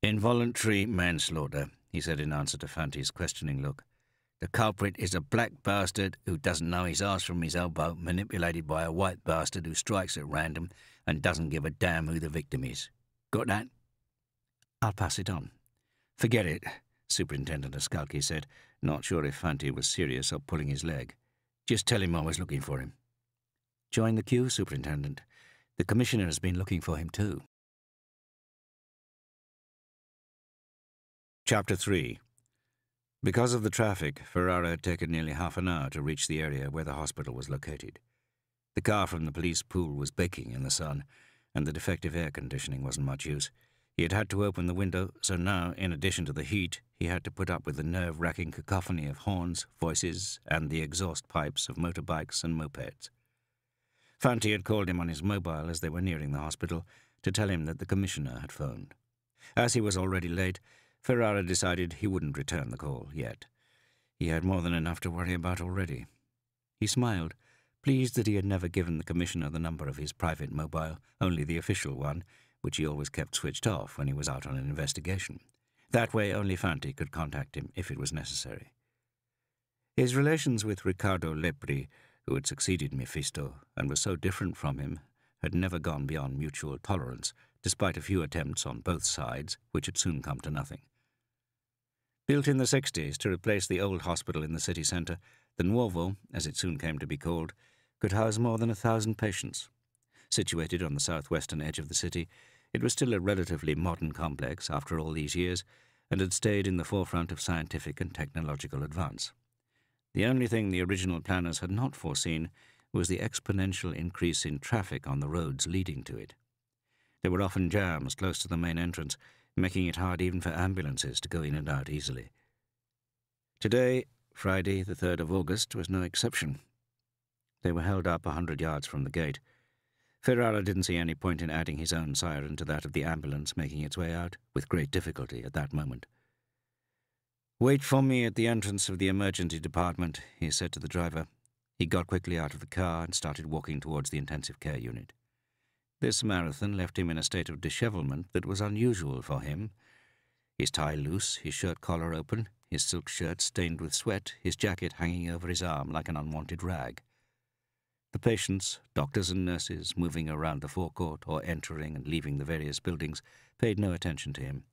Involuntary manslaughter, he said in answer to Fanti's questioning look. The culprit is a black bastard who doesn't know his ass from his elbow, manipulated by a white bastard who strikes at random and doesn't give a damn who the victim is. Got that? I'll pass it on. Forget it, Superintendent Ascalchi said, not sure if Fanti was serious or pulling his leg. Just tell him I was looking for him. Join the queue, Superintendent. The Commissioner has been looking for him, too. Chapter 3 Because of the traffic, Ferrara had taken nearly half an hour to reach the area where the hospital was located. The car from the police pool was baking in the sun, and the defective air conditioning wasn't much use. He had had to open the window, so now, in addition to the heat, he had to put up with the nerve wracking cacophony of horns, voices, and the exhaust pipes of motorbikes and mopeds. Fanti had called him on his mobile as they were nearing the hospital to tell him that the commissioner had phoned. As he was already late, Ferrara decided he wouldn't return the call yet. He had more than enough to worry about already. He smiled, pleased that he had never given the Commissioner the number of his private mobile, only the official one, which he always kept switched off when he was out on an investigation. That way only Fanti could contact him if it was necessary. His relations with Riccardo Lepri, who had succeeded Mephisto and was so different from him, had never gone beyond mutual tolerance, despite a few attempts on both sides, which had soon come to nothing. Built in the 60s to replace the old hospital in the city centre, the Nuovo, as it soon came to be called, could house more than a thousand patients. Situated on the southwestern edge of the city, it was still a relatively modern complex after all these years, and had stayed in the forefront of scientific and technological advance. The only thing the original planners had not foreseen was the exponential increase in traffic on the roads leading to it. There were often jams close to the main entrance, making it hard even for ambulances to go in and out easily. Today, Friday, the 3rd of August, was no exception. They were held up a hundred yards from the gate. Ferrara didn't see any point in adding his own siren to that of the ambulance making its way out, with great difficulty at that moment. Wait for me at the entrance of the emergency department, he said to the driver. He got quickly out of the car and started walking towards the intensive care unit. This marathon left him in a state of dishevelment that was unusual for him. His tie loose, his shirt collar open, his silk shirt stained with sweat, his jacket hanging over his arm like an unwanted rag. The patients, doctors and nurses, moving around the forecourt or entering and leaving the various buildings, paid no attention to him.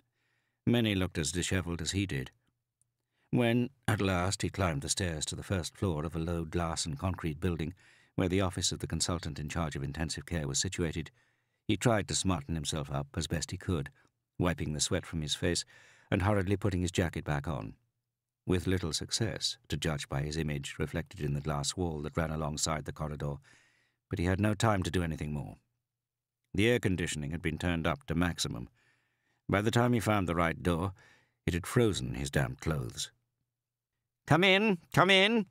Many looked as dishevelled as he did. When, at last, he climbed the stairs to the first floor of a low glass and concrete building, where the office of the consultant in charge of intensive care was situated, he tried to smarten himself up as best he could, wiping the sweat from his face and hurriedly putting his jacket back on. With little success, to judge by his image reflected in the glass wall that ran alongside the corridor, but he had no time to do anything more. The air conditioning had been turned up to maximum. By the time he found the right door, it had frozen his damp clothes. Come in, come in,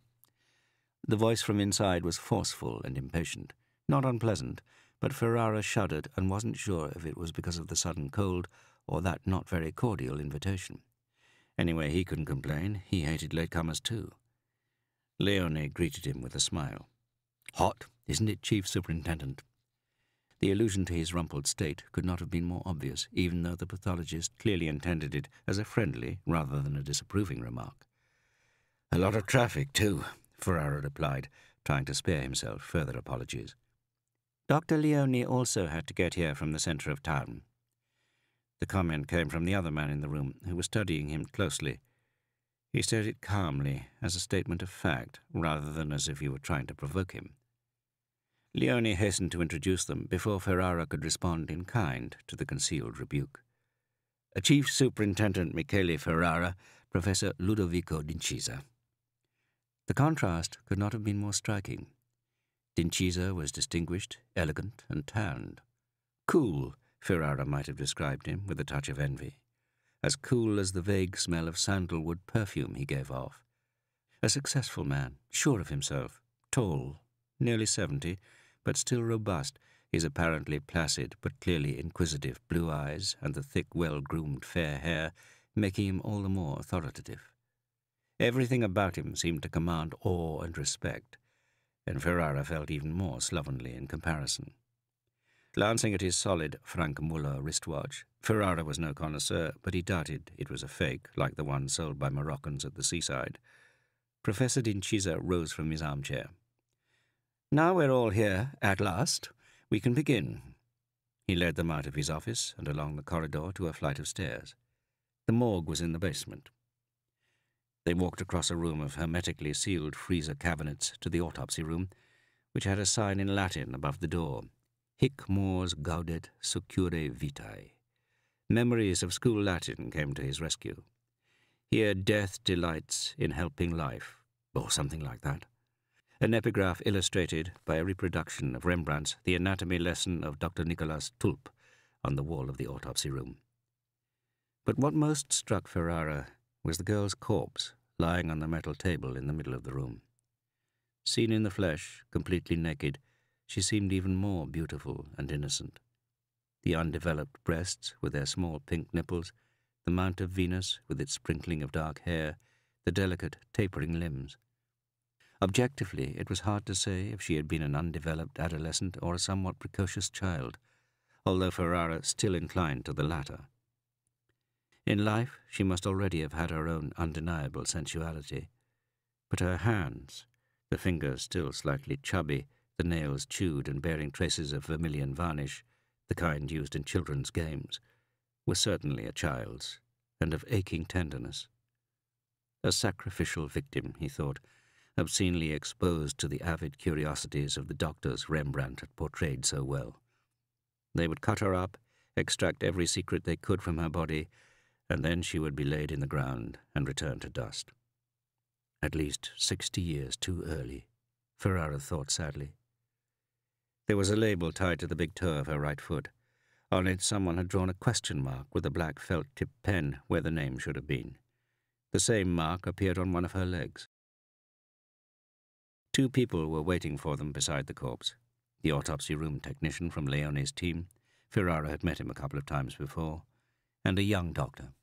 the voice from inside was forceful and impatient, not unpleasant, but Ferrara shuddered and wasn't sure if it was because of the sudden cold or that not very cordial invitation. Anyway, he couldn't complain. He hated latecomers too. Leone greeted him with a smile. Hot, isn't it, Chief Superintendent? The allusion to his rumpled state could not have been more obvious, even though the pathologist clearly intended it as a friendly rather than a disapproving remark. A lot of traffic, too, Ferrara replied, trying to spare himself further apologies. Dr. Leone also had to get here from the centre of town. The comment came from the other man in the room, who was studying him closely. He said it calmly, as a statement of fact, rather than as if he were trying to provoke him. Leone hastened to introduce them before Ferrara could respond in kind to the concealed rebuke. A Chief Superintendent Michele Ferrara, Professor Ludovico d'Incisa. The contrast could not have been more striking. d'Incisa was distinguished, elegant, and tanned. Cool, Ferrara might have described him with a touch of envy. As cool as the vague smell of sandalwood perfume he gave off. A successful man, sure of himself, tall, nearly seventy, but still robust, his apparently placid but clearly inquisitive blue eyes and the thick, well-groomed fair hair making him all the more authoritative. Everything about him seemed to command awe and respect, and Ferrara felt even more slovenly in comparison. Glancing at his solid Franck Muller wristwatch, Ferrara was no connoisseur, but he doubted it was a fake like the one sold by Moroccans at the seaside. Professor d'Incisa rose from his armchair. Now we're all here, at last. We can begin. He led them out of his office and along the corridor to a flight of stairs. The morgue was in the basement. They walked across a room of hermetically sealed freezer cabinets to the autopsy room, which had a sign in Latin above the door Hic mors gaudet succure vitae. Memories of school Latin came to his rescue. Here death delights in helping life, or something like that. An epigraph illustrated by a reproduction of Rembrandt's The Anatomy Lesson of Dr. Nicolas Tulp on the wall of the autopsy room. But what most struck Ferrara was the girl's corpse lying on the metal table in the middle of the room. Seen in the flesh, completely naked, she seemed even more beautiful and innocent. The undeveloped breasts with their small pink nipples, the Mount of Venus with its sprinkling of dark hair, the delicate, tapering limbs. Objectively, it was hard to say if she had been an undeveloped adolescent or a somewhat precocious child, although Ferrara still inclined to the latter. In life, she must already have had her own undeniable sensuality, but her hands, the fingers still slightly chubby, the nails chewed and bearing traces of vermilion varnish, the kind used in children's games, were certainly a child's, and of aching tenderness. A sacrificial victim, he thought, obscenely exposed to the avid curiosities of the doctors Rembrandt had portrayed so well. They would cut her up, extract every secret they could from her body, and then she would be laid in the ground and returned to dust. At least sixty years too early, Ferrara thought sadly. There was a label tied to the big toe of her right foot. On it, someone had drawn a question mark with a black felt tip pen where the name should have been. The same mark appeared on one of her legs. Two people were waiting for them beside the corpse. The autopsy room technician from Leone's team, Ferrara had met him a couple of times before, and a young doctor.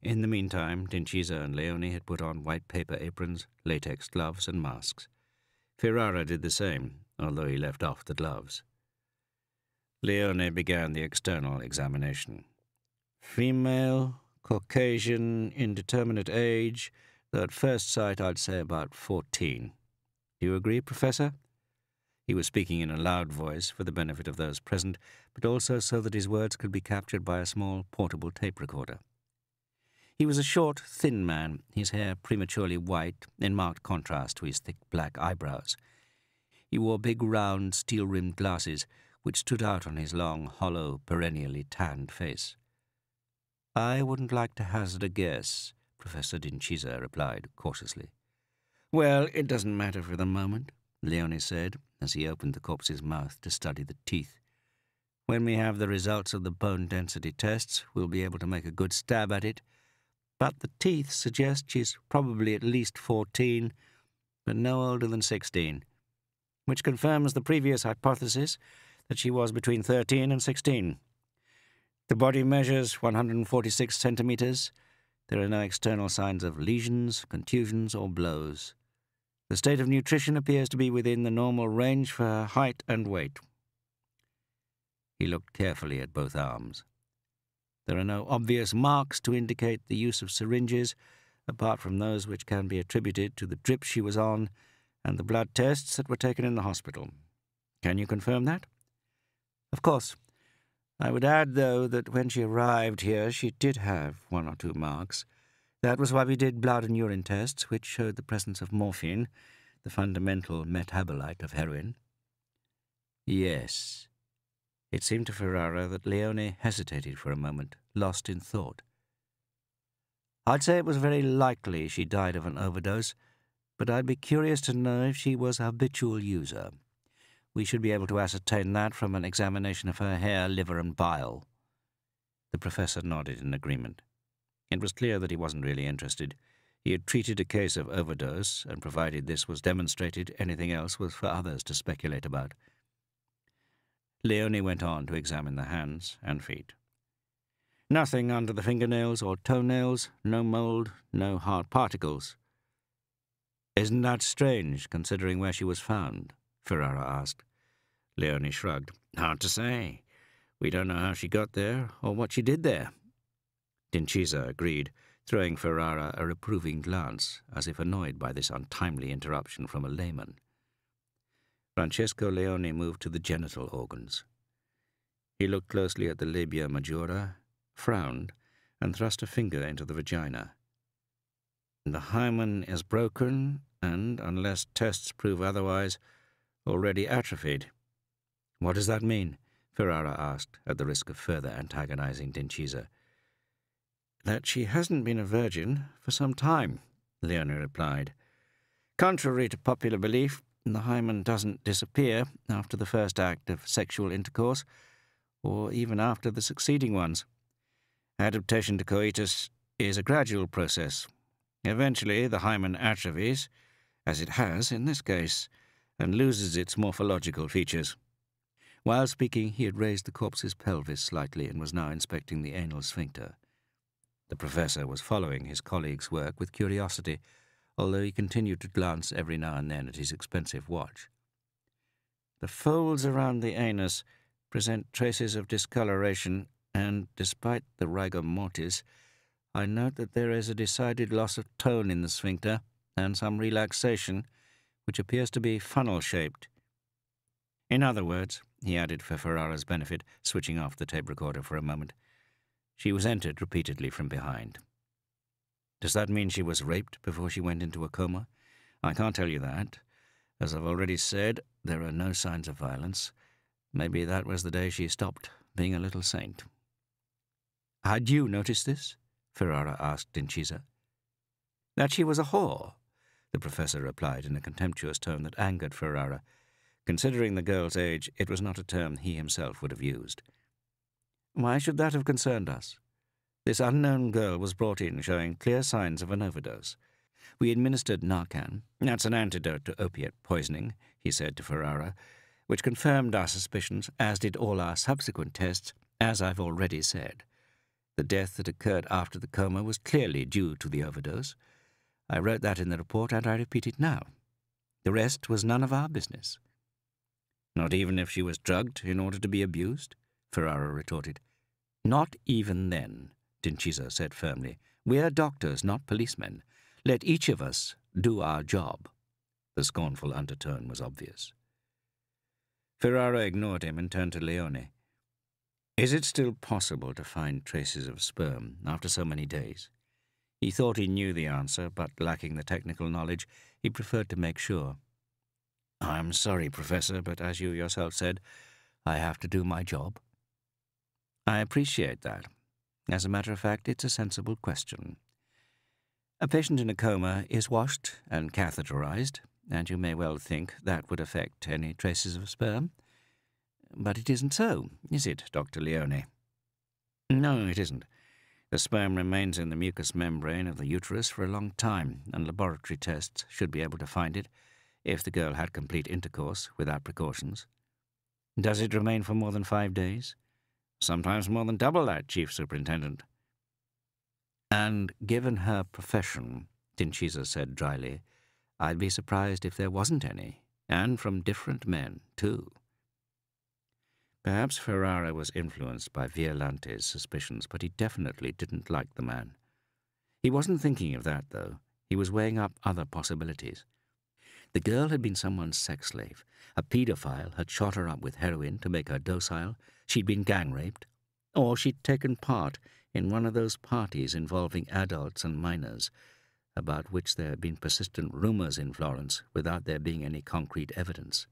In the meantime, D'Incisa and Leone had put on white paper aprons, latex gloves, and masks. Ferrara did the same, although he left off the gloves. Leone began the external examination. Female, Caucasian, indeterminate age, though at first sight I'd say about fourteen. Do you agree, Professor? He was speaking in a loud voice for the benefit of those present, but also so that his words could be captured by a small portable tape recorder. He was a short, thin man, his hair prematurely white, in marked contrast to his thick black eyebrows. He wore big, round, steel rimmed glasses, which stood out on his long, hollow, perennially tanned face. I wouldn't like to hazard a guess, Professor D'Incisa replied cautiously. Well, it doesn't matter for the moment, Leone said, as he opened the corpse's mouth to study the teeth. When we have the results of the bone density tests, we'll be able to make a good stab at it. But the teeth suggest she's probably at least 14, but no older than 16, which confirms the previous hypothesis that she was between 13 and 16. The body measures 146 centimeters. There are no external signs of lesions, contusions, or blows. The state of nutrition appears to be within the normal range for her height and weight. He looked carefully at both arms. There are no obvious marks to indicate the use of syringes, apart from those which can be attributed to the drip she was on and the blood tests that were taken in the hospital. Can you confirm that? Of course. I would add, though, that when she arrived here, she did have one or two marks. That was why we did blood and urine tests, which showed the presence of morphine, the fundamental metabolite of heroin. Yes. It seemed to Ferrara that Leone hesitated for a moment, lost in thought. I'd say it was very likely she died of an overdose, but I'd be curious to know if she was a habitual user. We should be able to ascertain that from an examination of her hair, liver, and bile. The professor nodded in agreement. It was clear that he wasn't really interested. He had treated a case of overdose, and provided this was demonstrated, anything else was for others to speculate about. Leone went on to examine the hands and feet. Nothing under the fingernails or toenails, no mould, no hard particles. Isn't that strange, considering where she was found? Ferrara asked. Leone shrugged. Hard to say. We don't know how she got there or what she did there. D'Incisa agreed, throwing Ferrara a reproving glance, as if annoyed by this untimely interruption from a layman. Francesco Leone moved to the genital organs. He looked closely at the labia majora, frowned, and thrust a finger into the vagina. The hymen is broken and, unless tests prove otherwise, already atrophied. What does that mean? Ferrara asked, at the risk of further antagonizing D'Incisa that she hasn't been a virgin for some time, Leone replied. Contrary to popular belief, the hymen doesn't disappear after the first act of sexual intercourse, or even after the succeeding ones. Adaptation to coitus is a gradual process. Eventually, the hymen atrophies, as it has in this case, and loses its morphological features. While speaking, he had raised the corpse's pelvis slightly and was now inspecting the anal sphincter. The professor was following his colleague's work with curiosity, although he continued to glance every now and then at his expensive watch. The folds around the anus present traces of discoloration, and despite the rigor mortis, I note that there is a decided loss of tone in the sphincter and some relaxation, which appears to be funnel shaped. In other words, he added for Ferrara's benefit, switching off the tape recorder for a moment, she was entered repeatedly from behind. Does that mean she was raped before she went into a coma? I can't tell you that. As I've already said, there are no signs of violence. Maybe that was the day she stopped being a little saint. Had you noticed this? Ferrara asked D'Incisa. That she was a whore, the professor replied in a contemptuous tone that angered Ferrara. Considering the girl's age, it was not a term he himself would have used. Why should that have concerned us? This unknown girl was brought in showing clear signs of an overdose. We administered Narcan. That's an antidote to opiate poisoning, he said to Ferrara, which confirmed our suspicions, as did all our subsequent tests, as I've already said. The death that occurred after the coma was clearly due to the overdose. I wrote that in the report, and I repeat it now. The rest was none of our business. Not even if she was drugged in order to be abused? Ferrara retorted. Not even then, D'Incisa said firmly. We're doctors, not policemen. Let each of us do our job. The scornful undertone was obvious. Ferrara ignored him and turned to Leone. Is it still possible to find traces of sperm after so many days? He thought he knew the answer, but lacking the technical knowledge, he preferred to make sure. I'm sorry, Professor, but as you yourself said, I have to do my job. I appreciate that. As a matter of fact, it's a sensible question. A patient in a coma is washed and catheterized, and you may well think that would affect any traces of sperm. But it isn't so, is it, Dr. Leone? No, it isn't. The sperm remains in the mucous membrane of the uterus for a long time, and laboratory tests should be able to find it if the girl had complete intercourse without precautions. Does it remain for more than five days? Sometimes more than double that, Chief Superintendent. And given her profession, D'Incisa said dryly, I'd be surprised if there wasn't any, and from different men, too. Perhaps Ferrara was influenced by Violante's suspicions, but he definitely didn't like the man. He wasn't thinking of that, though. He was weighing up other possibilities. The girl had been someone's sex slave. A paedophile had shot her up with heroin to make her docile. She'd been gang raped. Or she'd taken part in one of those parties involving adults and minors, about which there had been persistent rumors in Florence without there being any concrete evidence.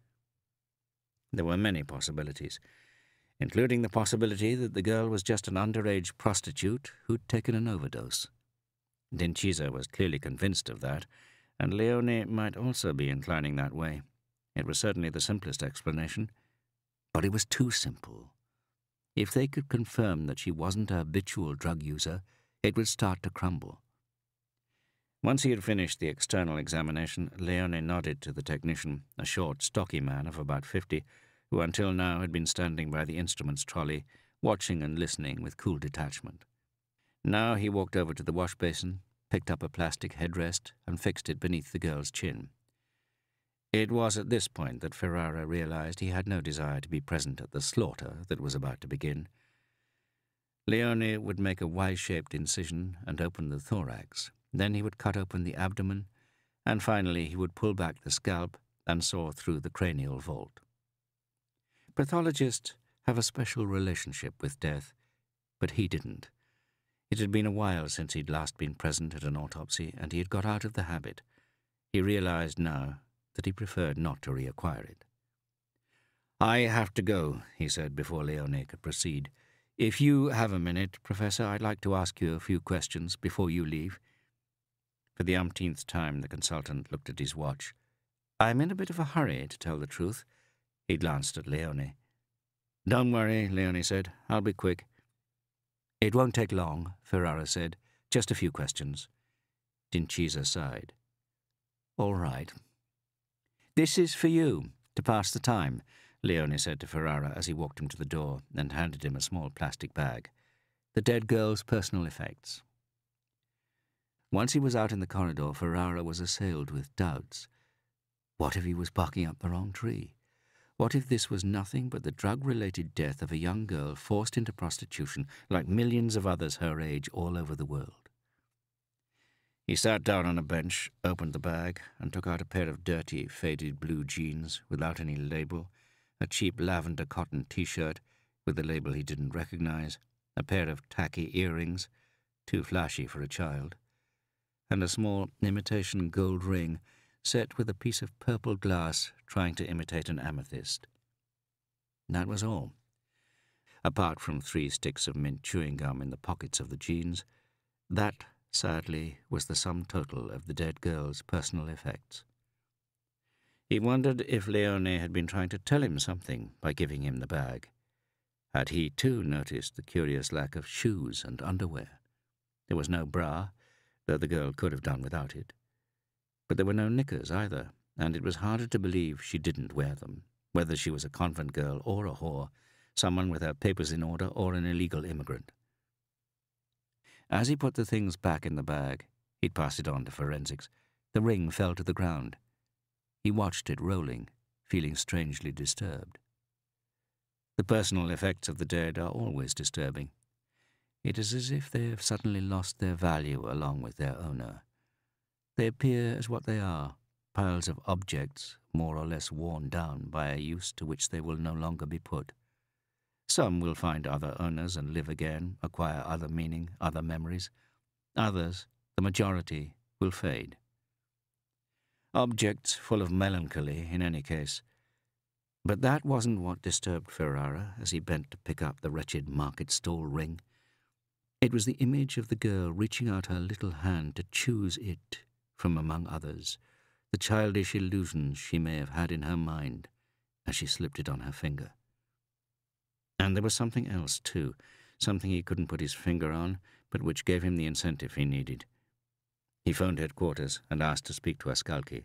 There were many possibilities, including the possibility that the girl was just an underage prostitute who'd taken an overdose. D'Incisa was clearly convinced of that, and Leone might also be inclining that way. It was certainly the simplest explanation. But it was too simple. If they could confirm that she wasn't a habitual drug user, it would start to crumble. Once he had finished the external examination, Leone nodded to the technician, a short, stocky man of about fifty, who until now had been standing by the instruments trolley, watching and listening with cool detachment. Now he walked over to the wash basin, picked up a plastic headrest, and fixed it beneath the girl's chin. It was at this point that Ferrara realized he had no desire to be present at the slaughter that was about to begin. Leone would make a Y-shaped incision and open the thorax. Then he would cut open the abdomen, and finally he would pull back the scalp and saw through the cranial vault. Pathologists have a special relationship with death, but he didn't. It had been a while since he'd last been present at an autopsy, and he had got out of the habit. He realized now that he preferred not to reacquire it. I have to go, he said before Leone could proceed. If you have a minute, Professor, I'd like to ask you a few questions before you leave. For the umpteenth time, the consultant looked at his watch. I'm in a bit of a hurry, to tell the truth. He glanced at Leone. Don't worry, Leone said. I'll be quick. It won't take long, Ferrara said. Just a few questions. D'Incisa sighed. All right. This is for you, to pass the time, Leone said to Ferrara as he walked him to the door and handed him a small plastic bag. The dead girl's personal effects. Once he was out in the corridor, Ferrara was assailed with doubts. What if he was barking up the wrong tree? What if this was nothing but the drug related death of a young girl forced into prostitution like millions of others her age all over the world? He sat down on a bench, opened the bag, and took out a pair of dirty, faded blue jeans without any label, a cheap lavender cotton t shirt with a label he didn't recognize, a pair of tacky earrings, too flashy for a child, and a small imitation gold ring set with a piece of purple glass trying to imitate an amethyst. That was all. Apart from three sticks of mint chewing gum in the pockets of the jeans, that, sadly, was the sum total of the dead girl's personal effects. He wondered if Leone had been trying to tell him something by giving him the bag. Had he, too, noticed the curious lack of shoes and underwear? There was no bra, though the girl could have done without it. But there were no knickers either, and it was harder to believe she didn't wear them, whether she was a convent girl or a whore, someone with her papers in order or an illegal immigrant. As he put the things back in the bag, he'd pass it on to forensics, the ring fell to the ground. He watched it rolling, feeling strangely disturbed. The personal effects of the dead are always disturbing. It is as if they have suddenly lost their value along with their owner. They appear as what they are piles of objects, more or less worn down by a use to which they will no longer be put. Some will find other owners and live again, acquire other meaning, other memories. Others, the majority, will fade. Objects full of melancholy, in any case. But that wasn't what disturbed Ferrara as he bent to pick up the wretched market stall ring. It was the image of the girl reaching out her little hand to choose it from among others, the childish illusions she may have had in her mind as she slipped it on her finger. And there was something else, too, something he couldn't put his finger on, but which gave him the incentive he needed. He phoned headquarters and asked to speak to Ascalchi.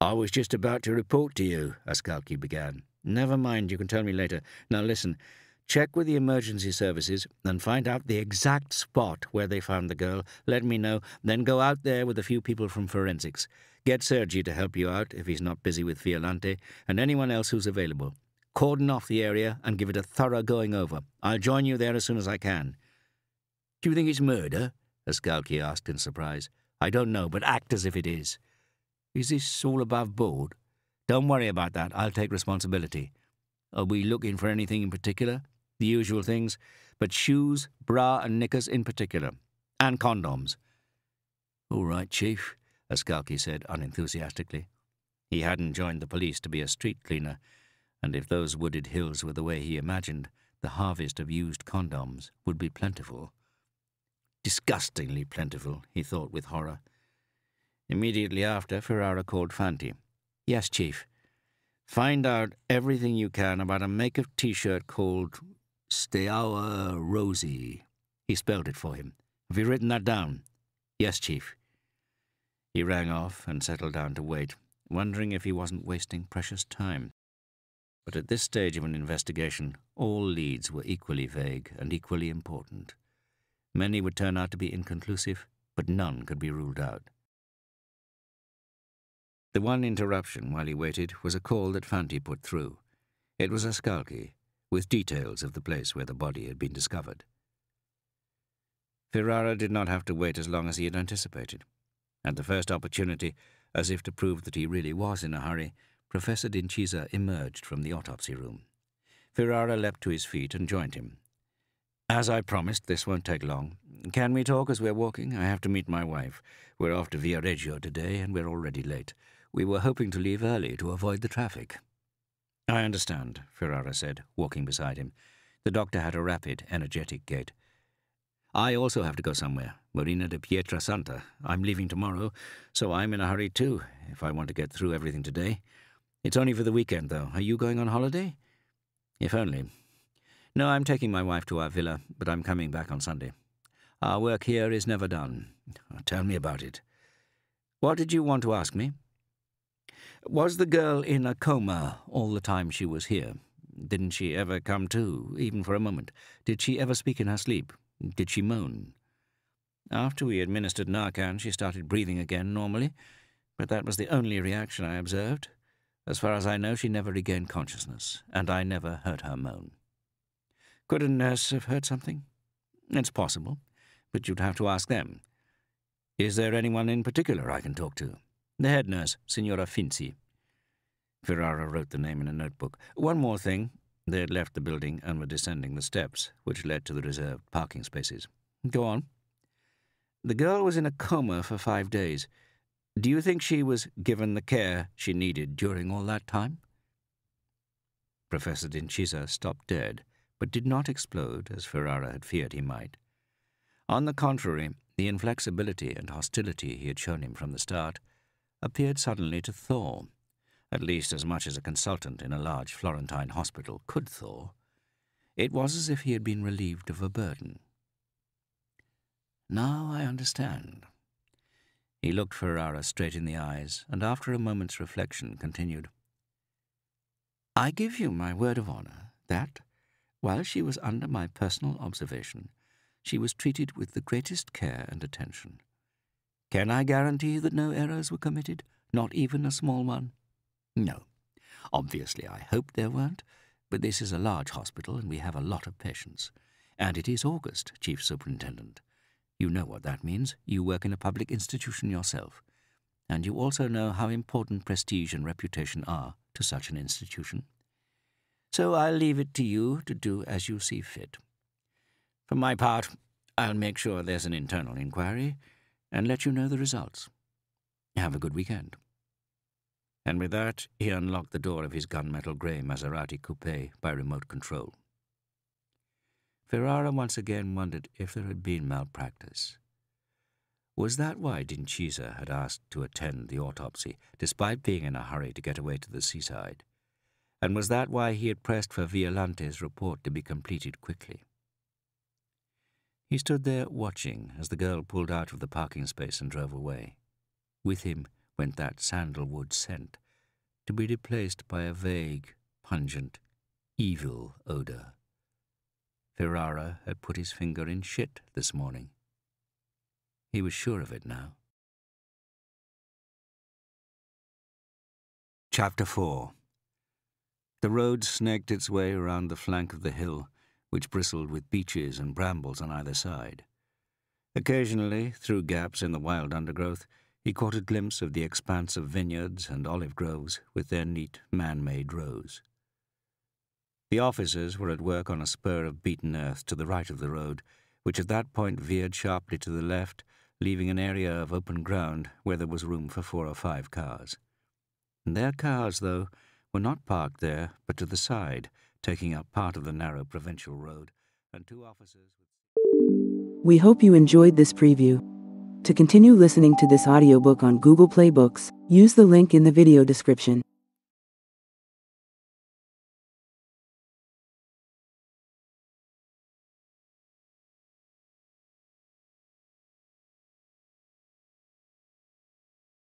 I was just about to report to you, Ascalchi began. Never mind, you can tell me later. Now listen, Check with the emergency services and find out the exact spot where they found the girl. Let me know. Then go out there with a few people from forensics. Get Sergi to help you out if he's not busy with Violante, and anyone else who's available. Cordon off the area and give it a thorough going over. I'll join you there as soon as I can. Do you think it's murder? Ascalchi asked in surprise. I don't know, but act as if it is. Is this all above board? Don't worry about that. I'll take responsibility. Are we looking for anything in particular? The usual things, but shoes, bra, and knickers in particular, and condoms. All right, Chief, Ascalchi said unenthusiastically. He hadn't joined the police to be a street cleaner, and if those wooded hills were the way he imagined, the harvest of used condoms would be plentiful. Disgustingly plentiful, he thought with horror. Immediately after, Ferrara called Fanti. Yes, Chief. Find out everything you can about a make of t shirt called Steaua Rosie. He spelled it for him. Have you written that down? Yes, Chief. He rang off and settled down to wait, wondering if he wasn't wasting precious time. But at this stage of an investigation, all leads were equally vague and equally important. Many would turn out to be inconclusive, but none could be ruled out. The one interruption while he waited was a call that Fanti put through. It was Ascalchi, with details of the place where the body had been discovered. Ferrara did not have to wait as long as he had anticipated. At the first opportunity, as if to prove that he really was in a hurry, Professor D'Incisa emerged from the autopsy room. Ferrara leapt to his feet and joined him. As I promised, this won't take long. Can we talk as we're walking? I have to meet my wife. We're off to Viareggio today, and we're already late. We were hoping to leave early to avoid the traffic. I understand, Ferrara said, walking beside him. The doctor had a rapid, energetic gait. I also have to go somewhere, Marina di Pietrasanta. I'm leaving tomorrow, so I'm in a hurry too, if I want to get through everything today. It's only for the weekend, though. Are you going on holiday? If only. No, I'm taking my wife to our villa, but I'm coming back on Sunday. Our work here is never done. Tell me about it. What did you want to ask me? Was the girl in a coma all the time she was here? Didn't she ever come to, even for a moment? Did she ever speak in her sleep? Did she moan? After we administered Narcan, she started breathing again normally, but that was the only reaction I observed. As far as I know, she never regained consciousness, and I never heard her moan. Could a nurse have heard something? It's possible, but you'd have to ask them. Is there anyone in particular I can talk to? The head nurse, Signora Finzi. Ferrara wrote the name in a notebook. One more thing. They had left the building and were descending the steps, which led to the reserved parking spaces. Go on. The girl was in a coma for five days. Do you think she was given the care she needed during all that time? Professor D'incisa stopped dead, but did not explode as Ferrara had feared he might. On the contrary, the inflexibility and hostility he had shown him from the start appeared suddenly to thaw, at least as much as a consultant in a large Florentine hospital could thaw. It was as if he had been relieved of a burden. Now I understand. He looked Ferrara straight in the eyes, and after a moment's reflection continued. I give you my word of honor that, while she was under my personal observation, she was treated with the greatest care and attention. Can I guarantee that no errors were committed, not even a small one? No. Obviously, I hoped there weren't, but this is a large hospital and we have a lot of patients. And it is August, Chief Superintendent. You know what that means. You work in a public institution yourself. And you also know how important prestige and reputation are to such an institution. So I'll leave it to you to do as you see fit. For my part, I'll make sure there's an internal inquiry and let you know the results. Have a good weekend. And with that, he unlocked the door of his gunmetal grey Maserati coupe by remote control. Ferrara once again wondered if there had been malpractice. Was that why D'incisa had asked to attend the autopsy, despite being in a hurry to get away to the seaside? And was that why he had pressed for Violante's report to be completed quickly? He stood there watching as the girl pulled out of the parking space and drove away. With him went that sandalwood scent, to be replaced by a vague, pungent, evil odour. Ferrara had put his finger in shit this morning. He was sure of it now. Chapter 4 The road snaked its way around the flank of the hill, which bristled with beeches and brambles on either side. Occasionally, through gaps in the wild undergrowth, he caught a glimpse of the expanse of vineyards and olive groves with their neat, man-made rows. The officers were at work on a spur of beaten earth to the right of the road, which at that point veered sharply to the left, leaving an area of open ground where there was room for four or five cars. Their cars, though, were not parked there, but to the side, taking up part of the narrow provincial road, and two officers. We hope you enjoyed this preview. To continue listening to this audiobook on Google Play Books, use the link in the video description.